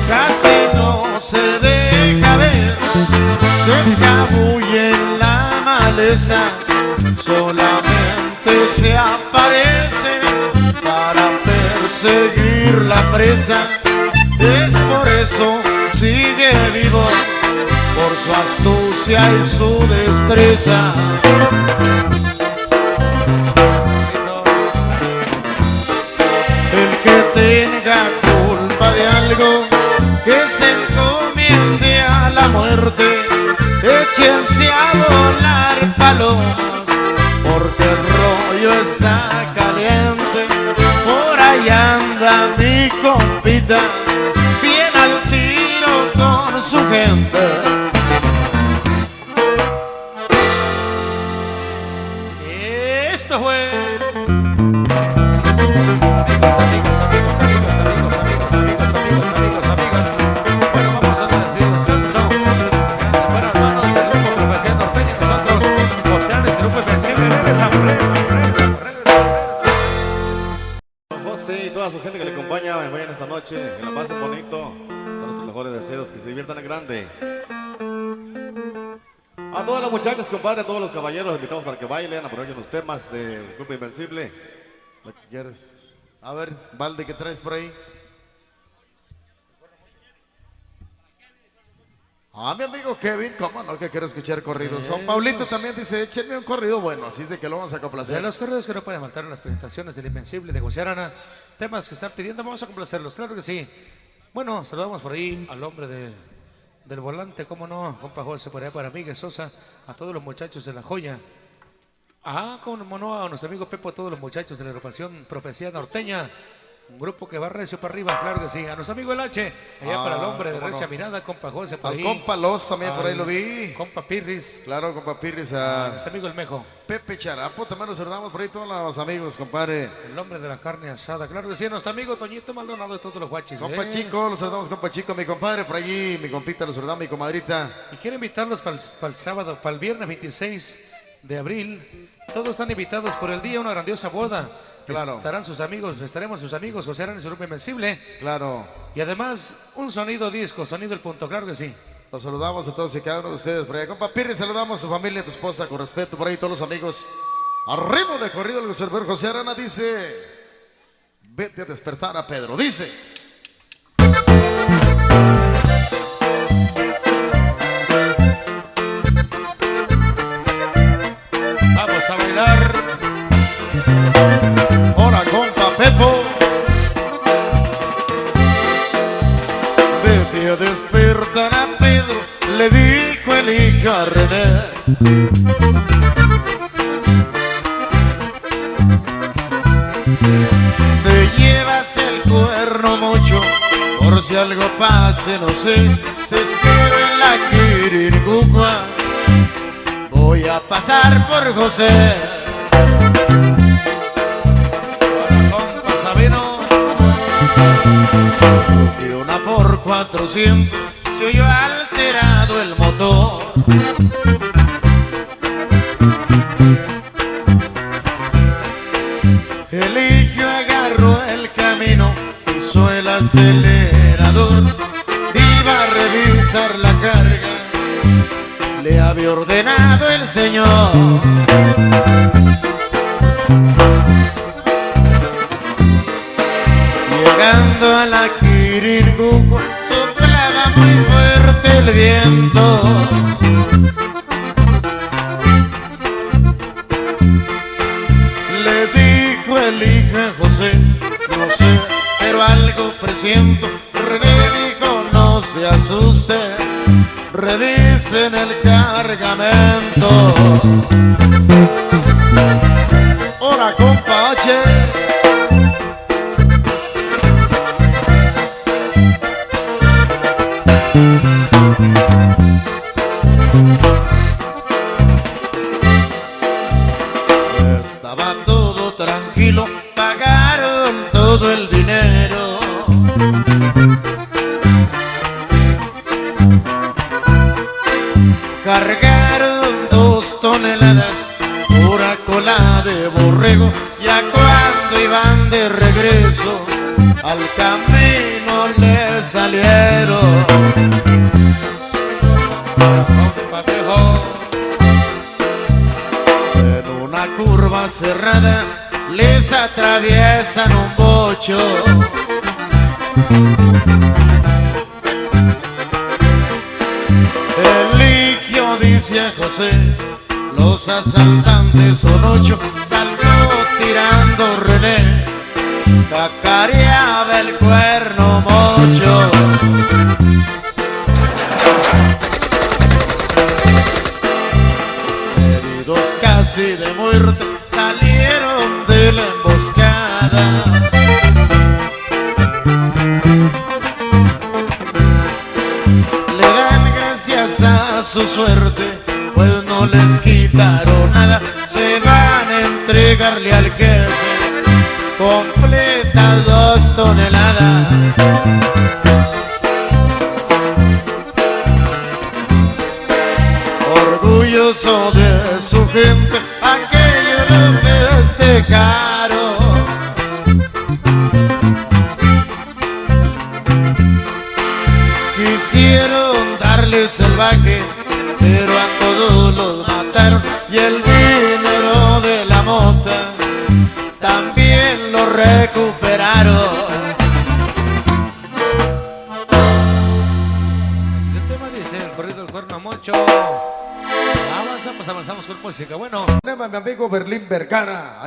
Casi no se deja ver, se escabulle en la maleza, solamente se aparece para perseguir la presa. Es por eso sigue vivo, su astucia y su destreza. El que tenga culpa de algo, que se encomiende a la muerte, échense a volar palomas, porque el rollo está caliente. Por ahí anda mi compita, bien al tiro con su gente. Grande. A todas las muchachas, compadre, a todos los caballeros, invitamos para que bailen, aprovechen los temas del Grupo Invencible. Lo que quieres. A ver, Valde, ¿qué traes por ahí? Ah, mi amigo Kevin, ¿cómo no? Que quiero escuchar corridos. Son Paulito también dice, échenme un corrido bueno, así es de que lo vamos a De complacer. los correos que no pueden faltar en las presentaciones del Invencible de José Arana, temas que están pidiendo, vamos a complacerlos, claro que sí. Bueno, saludamos por ahí al hombre de, del volante, cómo no, compa José, por allá para Miguel Sosa, a todos los muchachos de La Joya. Ah, cómo no, a nuestro amigo Pepo, a todos los muchachos de la agrupación Profecía Norteña. Un grupo que va recio para arriba, claro que sí. A nuestro amigo el H, allá Ah, para el hombre de recia no. mirada, compa José por Al ahí. compa Los también por ahí lo vi. Compa Pirris. Claro, compa Pirris, A a nuestro amigo el Mejo, Pepe Charapo, también nos saludamos por ahí todos los amigos, compadre. el hombre de la carne asada. Claro que sí, a nuestro amigo Toñito Maldonado de todos los guaches. Compa ¿eh? Chico, los saludamos, compa Chico, mi compadre, por allí, mi compita, los saludamos, mi comadrita. Y quiero invitarlos para el, sábado, para el viernes 26 de abril. Todos están invitados por el día, una grandiosa boda. Claro. Estarán sus amigos, estaremos sus amigos, José Aran y su grupo Invencible. Claro, Y además, un sonido disco, sonido el punto, claro que sí. los saludamos a todos y cada uno de ustedes por allá. Compa Pirris, saludamos a su familia, a tu esposa, con respeto, por ahí todos los amigos. Arriba de corrido el servidor José Arana dice, vete a despertar a Pedro, dice. Hola, compa Pepo. Vete a despertar a Pedro, le dijo el hijo a René. Te llevas el cuerno mucho, por si algo pase, no sé. Te espero en la Quiringucua. Voy a pasar por José. Y una por 400 se oyó alterado el motor. El hijo agarró el camino, hizo el acelerador, iba a revisar la carga, le había ordenado el señor. Le dijo el hijo José, no sé, pero algo presiento. René dijo, no se asuste, revisen el cargamento. Hola, compa. Asaltantes son ocho,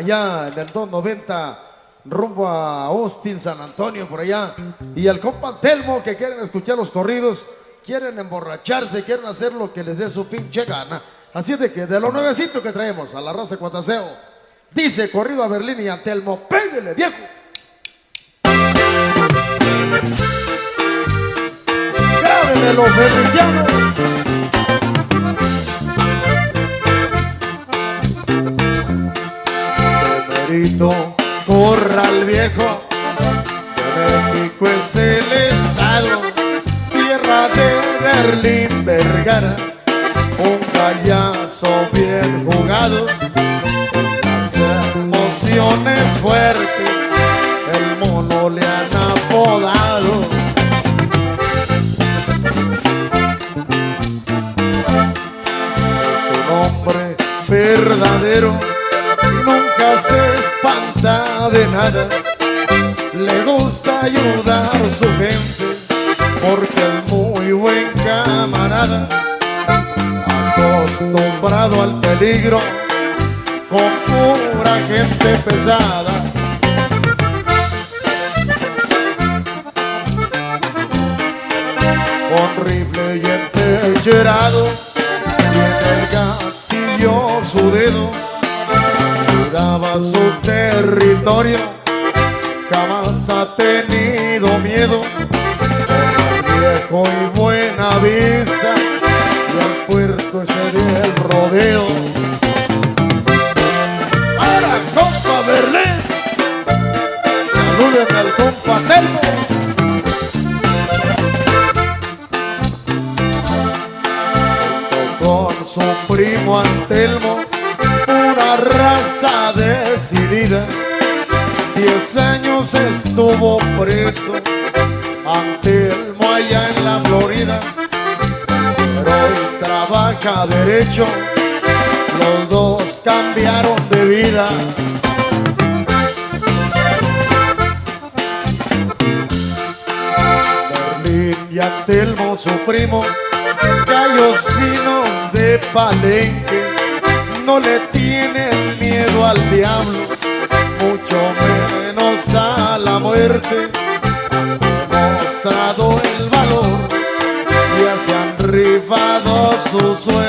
allá en el 290, rumbo a Austin, San Antonio, por allá. Y el compa Telmo, que quieren escuchar los corridos, quieren emborracharse, quieren hacer lo que les dé su pinche gana. Así de que de lo nuevecito que traemos a la raza Cuataseo, dice corrido a Berlín y a Telmo, pégale viejo. Grave de le gusta ayudar a su gente, porque es muy buen camarada, acostumbrado al peligro, con pura gente pesada. Con rifle y enterrado, tiene el gatillo su dedo, cuidaba su territorio, estuvo preso, Antelmo allá en la Florida, pero hoy trabaja derecho, los dos cambiaron de vida. Berlín y Antelmo, su primo, gallos finos de palenque, no le tienen miedo al diablo, Han mostrado el valor, ya se han rifado su suerte.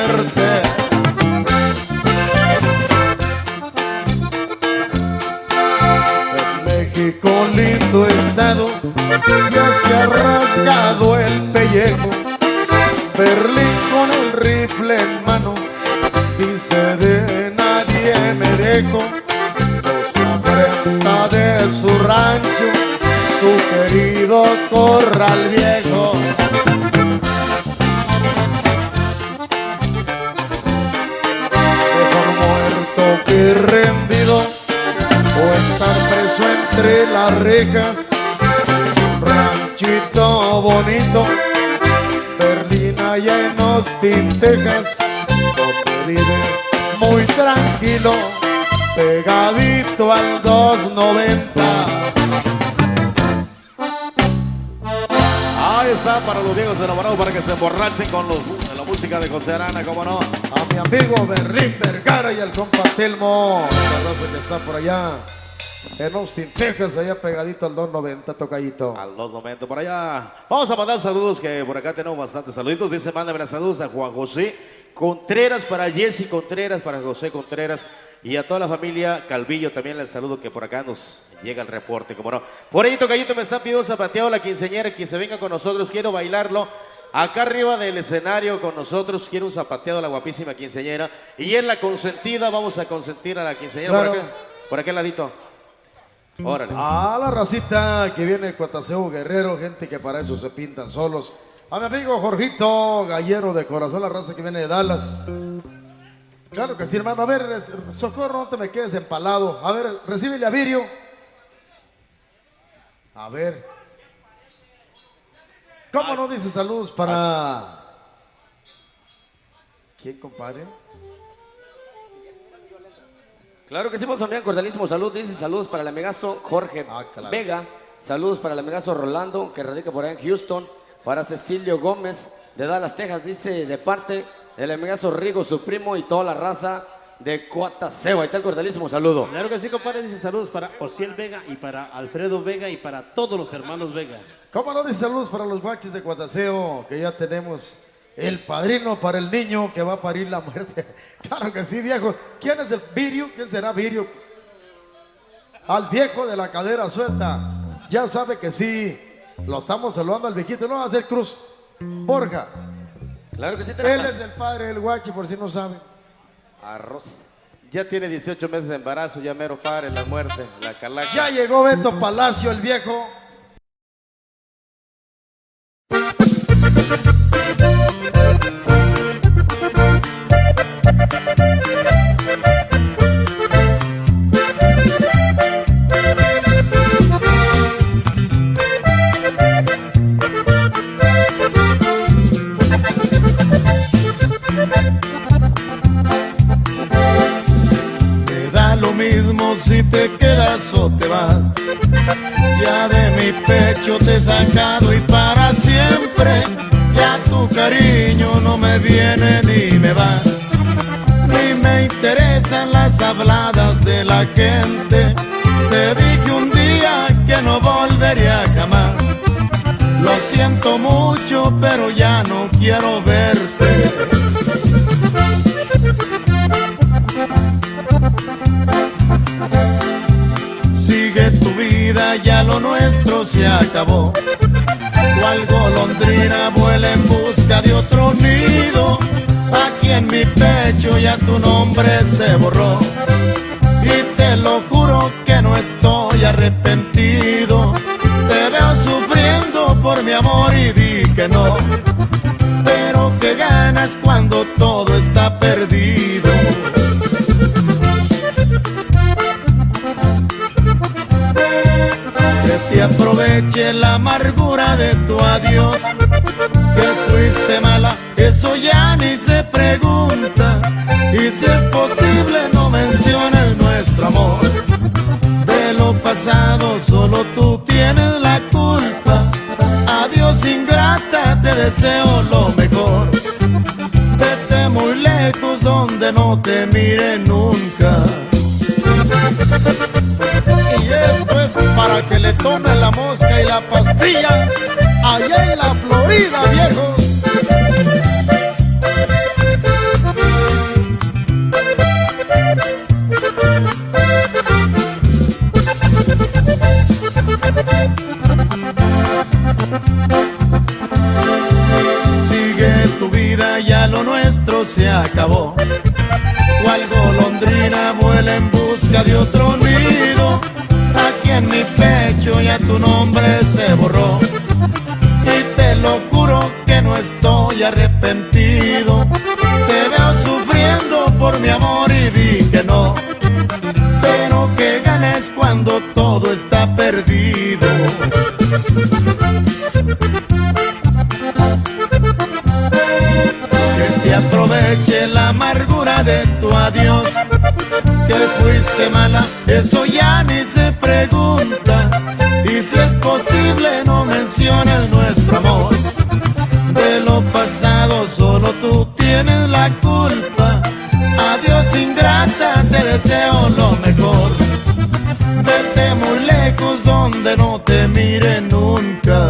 Emborrachen con los, la música de José Arana, cómo no. A mi amigo Berlín Vergara y al compa Telmo, raza que está por allá en Austin, Texas, allá pegadito al 290, tocayito. Al 290 por allá. Vamos a mandar saludos que por acá tenemos bastantes saluditos. Dice, mándame saludos a Juan José Contreras para Jesse Contreras, para José Contreras y a toda la familia Calvillo también les saludo que por acá nos llega el reporte, como no. Por ahí Tocayito me están pidiendo zapateado la quinceañera, quien se venga con nosotros, quiero bailarlo. Acá arriba del escenario con nosotros, quiero un zapateado a la guapísima quinceañera. Y en la consentida, vamos a consentir a la quinceañera. Claro. Por acá, por aquel ladito. Órale. A la racita que viene Cuataseo Guerrero, gente que para eso se pintan solos. A mi amigo Jorgito Gallero de Corazón, la raza que viene de Dallas. Claro que sí, hermano. A ver, es- socorro, no te me quedes empalado. A ver, recíbele a Virio. A ver. ¿Cómo no dice saludos para. ¿Quién, compadre? Claro que sí, vamos a enviar cordialísimo salud. Dice saludos para el amigazo Jorge Ah, claro. Vega. Saludos para el amigazo Rolando, que radica por ahí en Houston. Para Cecilio Gómez de Dallas, Texas. Dice de parte del amigazo Rigo, su primo y toda la raza de Coataseo. Ahí está el cordialísimo saludo. Claro que sí, compadre. Dice saludos para Osiel Vega y para Alfredo Vega y para todos los hermanos Vega. ¿Cómo no dice saludos para los guaches de Cuataseo? Que ya tenemos el padrino para el niño que va a parir la muerte. [LAUGHS] Claro que sí, viejo. ¿Quién es el Virio? ¿Quién será Virio? Al viejo de la cadera suelta. Ya sabe que sí. Lo estamos saludando al viejito, no va a ser Cruz. Borja. Claro que sí, Él es el padre del guachi, por si no saben. Arroz. Ya tiene 18 meses de embarazo, ya mero padre, la muerte, la calaca. Ya llegó Beto Palacio, el viejo. Si te quedas o te vas. Ya de mi pecho te he sacado y para siempre. Ya tu cariño no me viene ni me va. Ni me interesan las habladas de la gente. Te dije un día que no volvería jamás. Lo siento mucho, pero ya no quiero verte. Ya lo nuestro se acabó. Cual golondrina vuela en busca de otro nido. Aquí en mi pecho ya tu nombre se borró. Y te lo juro que no estoy arrepentido. Te veo sufriendo por mi amor y di que no. Pero que ganas cuando todo está perdido. Aproveche la amargura de tu adiós. Que fuiste mala, eso ya ni se pregunta. Y si es posible, no menciones nuestro amor. De lo pasado, solo tú tienes la culpa. Adiós, ingrata, te deseo lo mejor. Vete muy lejos donde no te mire nunca. Para que le tome la mosca y la pastilla allá en la Florida, viejos. Sigue tu vida, ya lo nuestro se acabó. Cual golondrina vuela en busca de otro pecho ya tu nombre se borró. Y te lo juro que no estoy arrepentido. Te veo sufriendo por mi amor y di que no. Pero que ganes cuando todo está perdido. Que te aproveche la amargura de tu adiós. Que fuiste mala, eso ya ni se pregunta. Si es posible, no menciones nuestro amor. De lo pasado, solo tú tienes la culpa. Adiós, ingrata, te deseo lo mejor. Vete muy lejos donde no te mire nunca.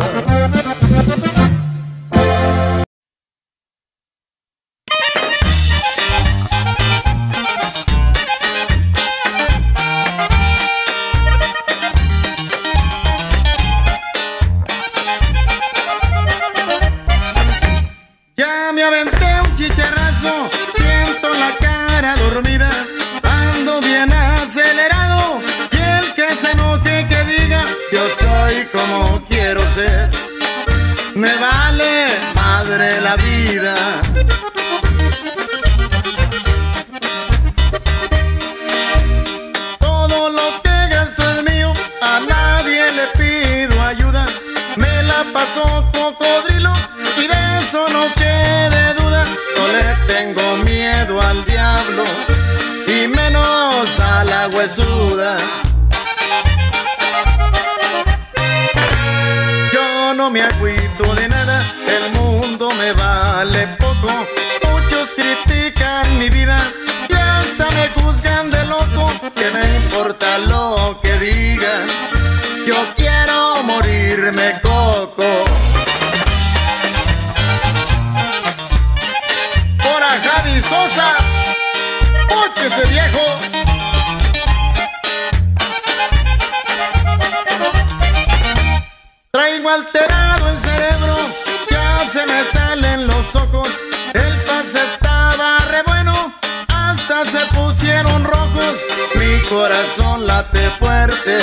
Fuerte,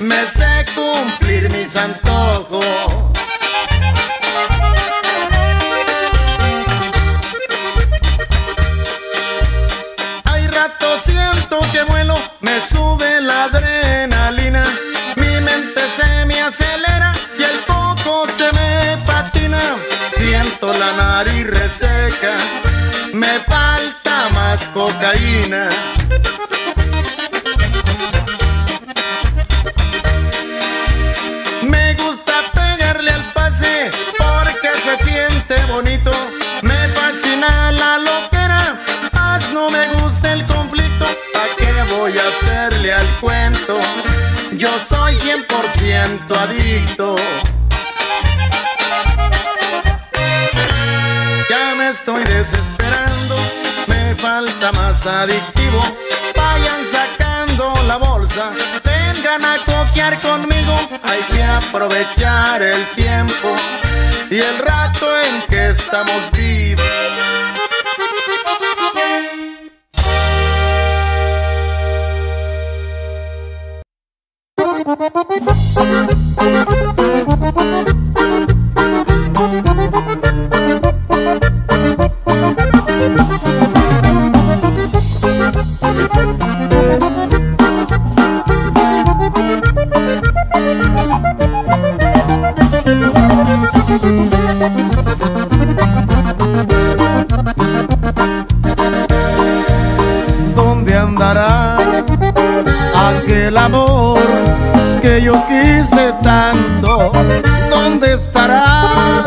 me sé cumplir mis antojos. Hay rato siento que vuelo, me sube la adrenalina, mi mente se me acelera y el coco se me patina. Siento la nariz reseca, me falta más cocaína. Se siente bonito. Me fascina la loquera, más no me gusta el conflicto. ¿A qué voy a hacerle al cuento? Yo soy 100% adicto. Ya me estoy desesperando, me falta más adictivo. Vayan sacando la bolsa, vengan a coquear conmigo. Hay que aprovechar el tiempo y el rato en que estamos vivos. [LAUGHS] ¿Dónde andará aquel amor que yo quise tanto? ¿Dónde estará?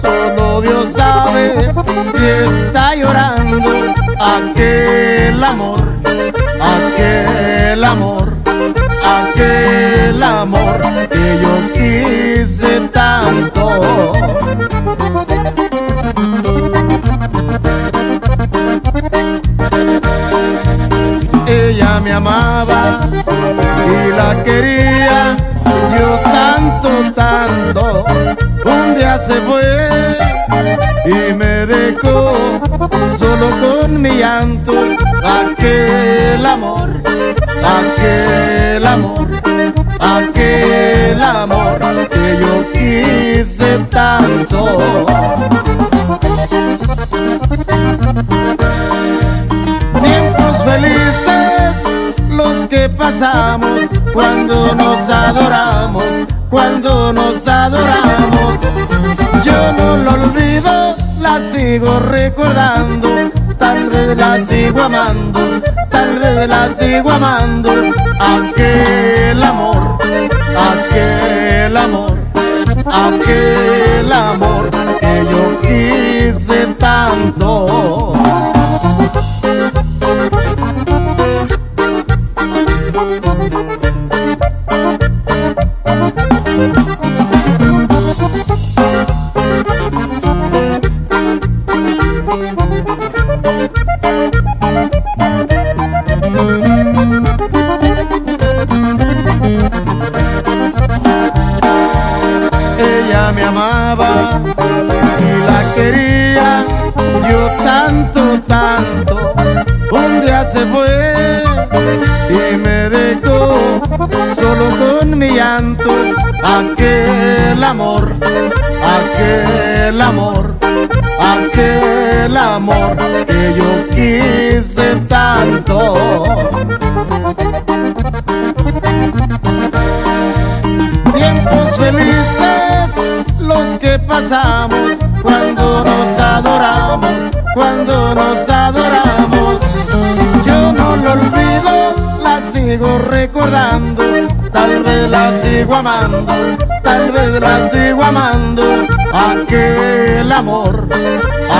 Solo Dios sabe si está llorando aquel amor, aquel amor, aquel amor que yo quise tanto. Ella me amaba y la quería, yo tanto, tanto. Un día se fue y me solo con mi llanto. Aquel amor, aquel amor, aquel amor que yo quise tanto. Tiempos felices los que pasamos cuando nos adoramos, cuando nos adoramos. Yo no lo olvido, la sigo recordando, tal vez la sigo amando, tal vez la sigo amando. Aquel amor, aquel amor, aquel amor que yo quise tanto. Me amaba y la quería, yo tanto, tanto. Un día se fue y me dejó solo con mi llanto. Aquel amor, aquel amor, aquel amor que yo quise tanto. Los que pasamos cuando nos adoramos, cuando nos adoramos. Yo no lo olvido, la sigo recordando, tal vez la sigo amando, tal vez la sigo amando. Aquel amor,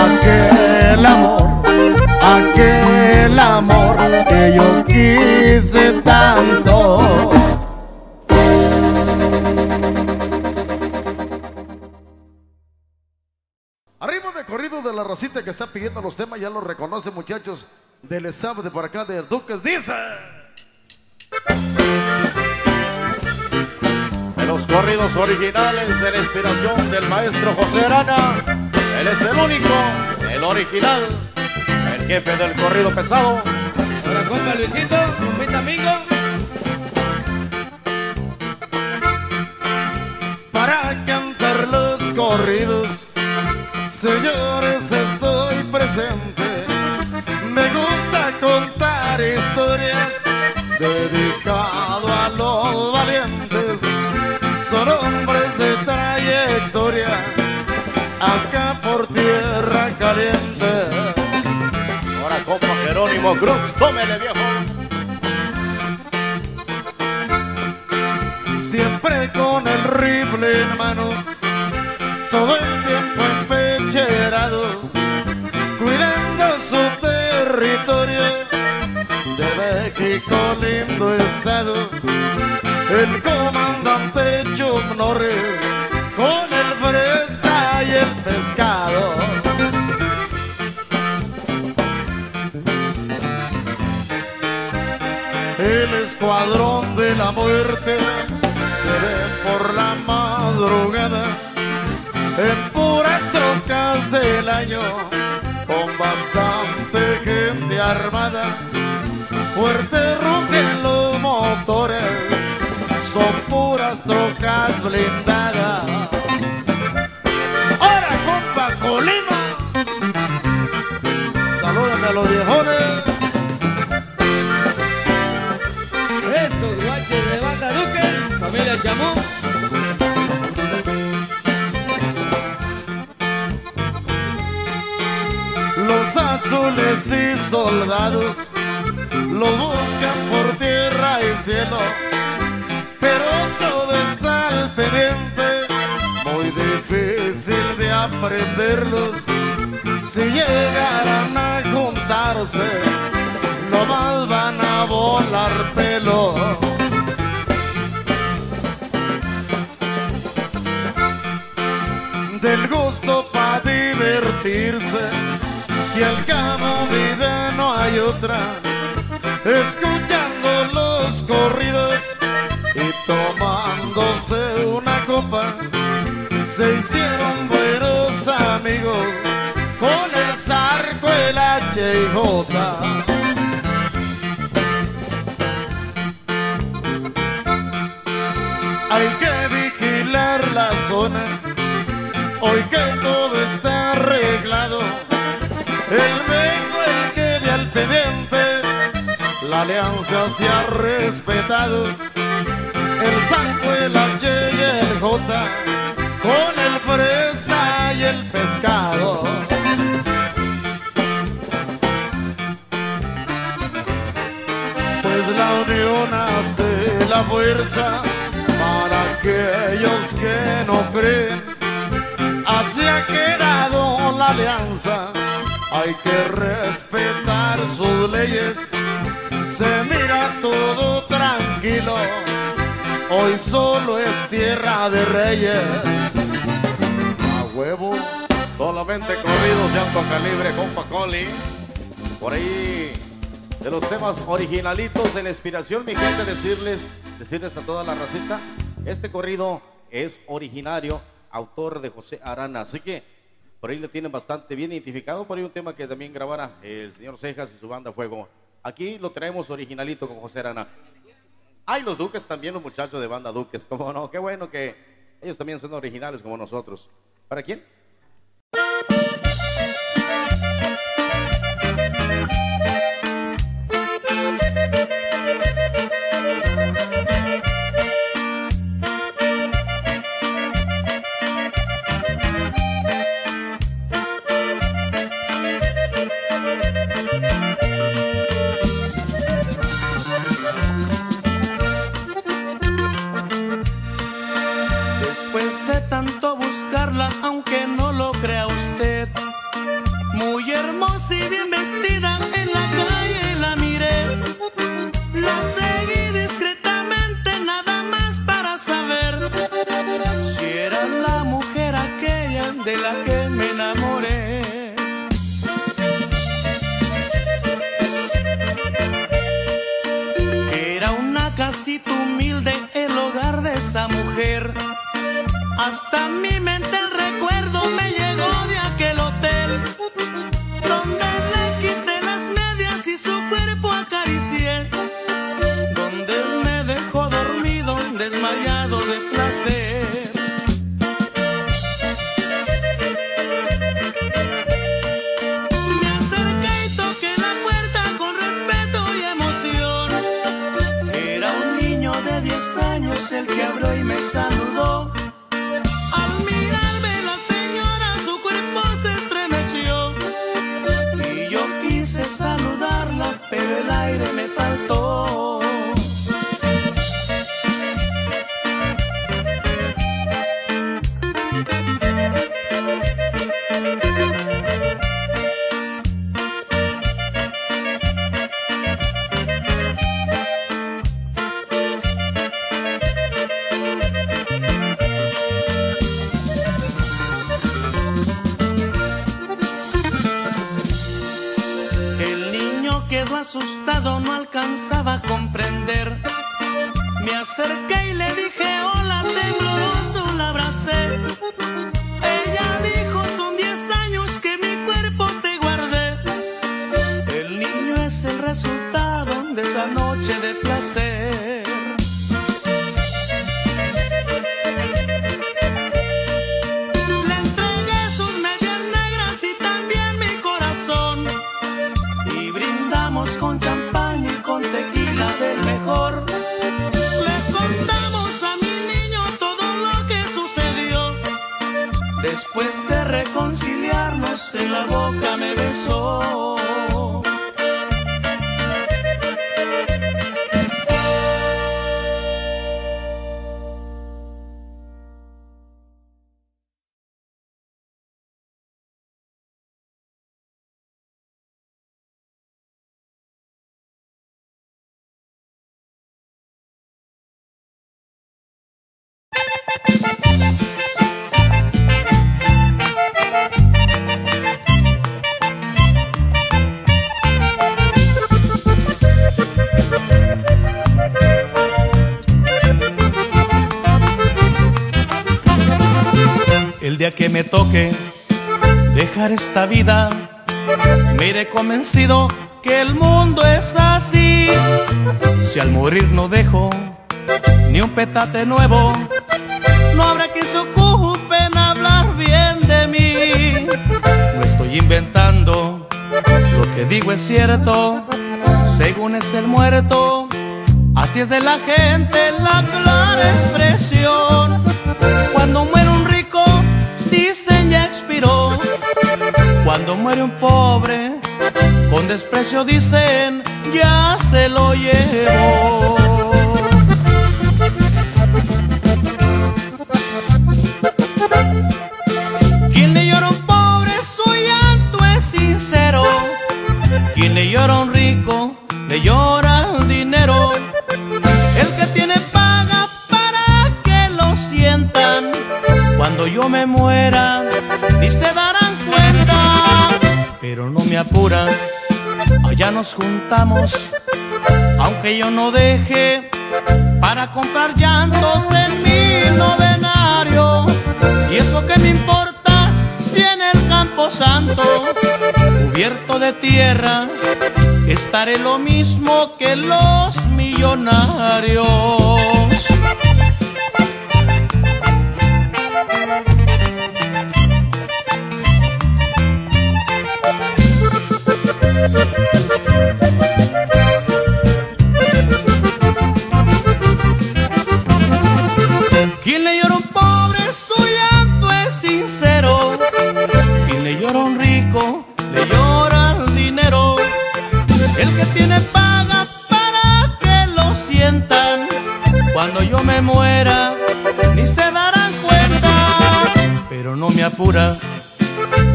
aquel amor, aquel amor que yo quise tanto. De de la racita que está pidiendo los temas, ya lo reconoce muchachos del staff de por acá de Duques. Dice. Ahí los corridos originales de la inspiración del maestro José Arana. Él es el único, el original, el jefe del corrido pesado. Ahora compa Luisito, compita amigo. para cantar los corridos. Señores, estoy presente. Me gusta contar historias dedicado a los valientes. Son hombres de trayectoria acá por tierra caliente. Ahora compa Jerónimo Cruz, tómele viejo. siempre con el rifle en mano, todo el México, lindo estado. El comandante Chuck Norris con el fresa y el pescado. El escuadrón de la muerte se ve por la madrugada en puras trocas del año con bastante gente armada. Fuerte rugen los motores, son puras trocas blindadas. ¡Ahora, compa Colima! Salúdame a los viejones. Esos guaches de banda Duque, familia Chamú. Los azules y soldados lo buscan por tierra y cielo, pero todo está al pendiente, muy difícil de aprenderlos. Si llegaran a juntarse, no más van a volar pelo. Del gusto para divertirse, que al cabo vida no hay otra. Escuchando los corridos y tomándose una copa, se hicieron buenos amigos con el zarco, el H y J. Hay que vigilar la zona, hoy que todo está arreglado. El alianza se ha respetado. El saco, el H y el J, con el fresa y el pescado. Pues la unión hace la fuerza para aquellos que no creen. Así ha quedado la alianza, hay que respetar sus leyes. Se mira todo tranquilo, hoy solo es tierra de reyes. A huevo. Solamente corridos de alto calibre, compa Coli. Por ahí, de los temas originalitos de la inspiración, mi gente, decirles, decirles a toda la racita, este corrido es originario, autor de José Arana. Así que por ahí lo tienen bastante bien identificado. Por ahí un tema que también grabara el señor Cejas y su banda Fuego. Aquí lo traemos originalito con José Arana. Hay los Duques también, los muchachos de banda Duques. Como no, qué bueno que ellos también son originales como nosotros. ¿Para quién? Y bien vestida, en la calle la miré. La seguí discretamente, nada más para saber si era la mujer aquella de la que me enamoré. Era una casita humilde, el hogar de esa mujer. Hasta mi mente el esta vida, me iré convencido que el mundo es así. Si al morir no dejo ni un petate nuevo, no habrá quien se ocupe en hablar bien de mí. No estoy inventando, lo que digo es cierto, según es el muerto. Así es de la gente la clara expresión. Cuando muere un rico, dicen ya expiró. Cuando muere un pobre, con desprecio dicen ya se lo llevó. Quien le llora un pobre, su llanto es sincero. Quien le llora un rico, le llora el dinero. El que tiene paga para que lo sientan. Cuando yo me muera, ni se no me allá nos juntamos. Aunque yo no deje para comprar llantos en mi novenario. Y eso que me importa si en el campo santo, cubierto de tierra, estaré lo mismo que los millonarios. Que tiene paga para que lo sientan. Cuando yo me muera, ni se darán cuenta. Pero no me apura,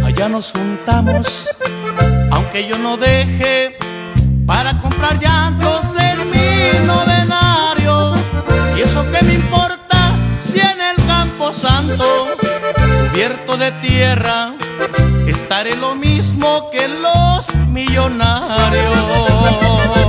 allá nos juntamos. Aunque yo no deje para comprar llantos en mi novenario. Y eso que me importa si en el campo santo, cubierto de tierra, estaré lo mismo que los millonarios.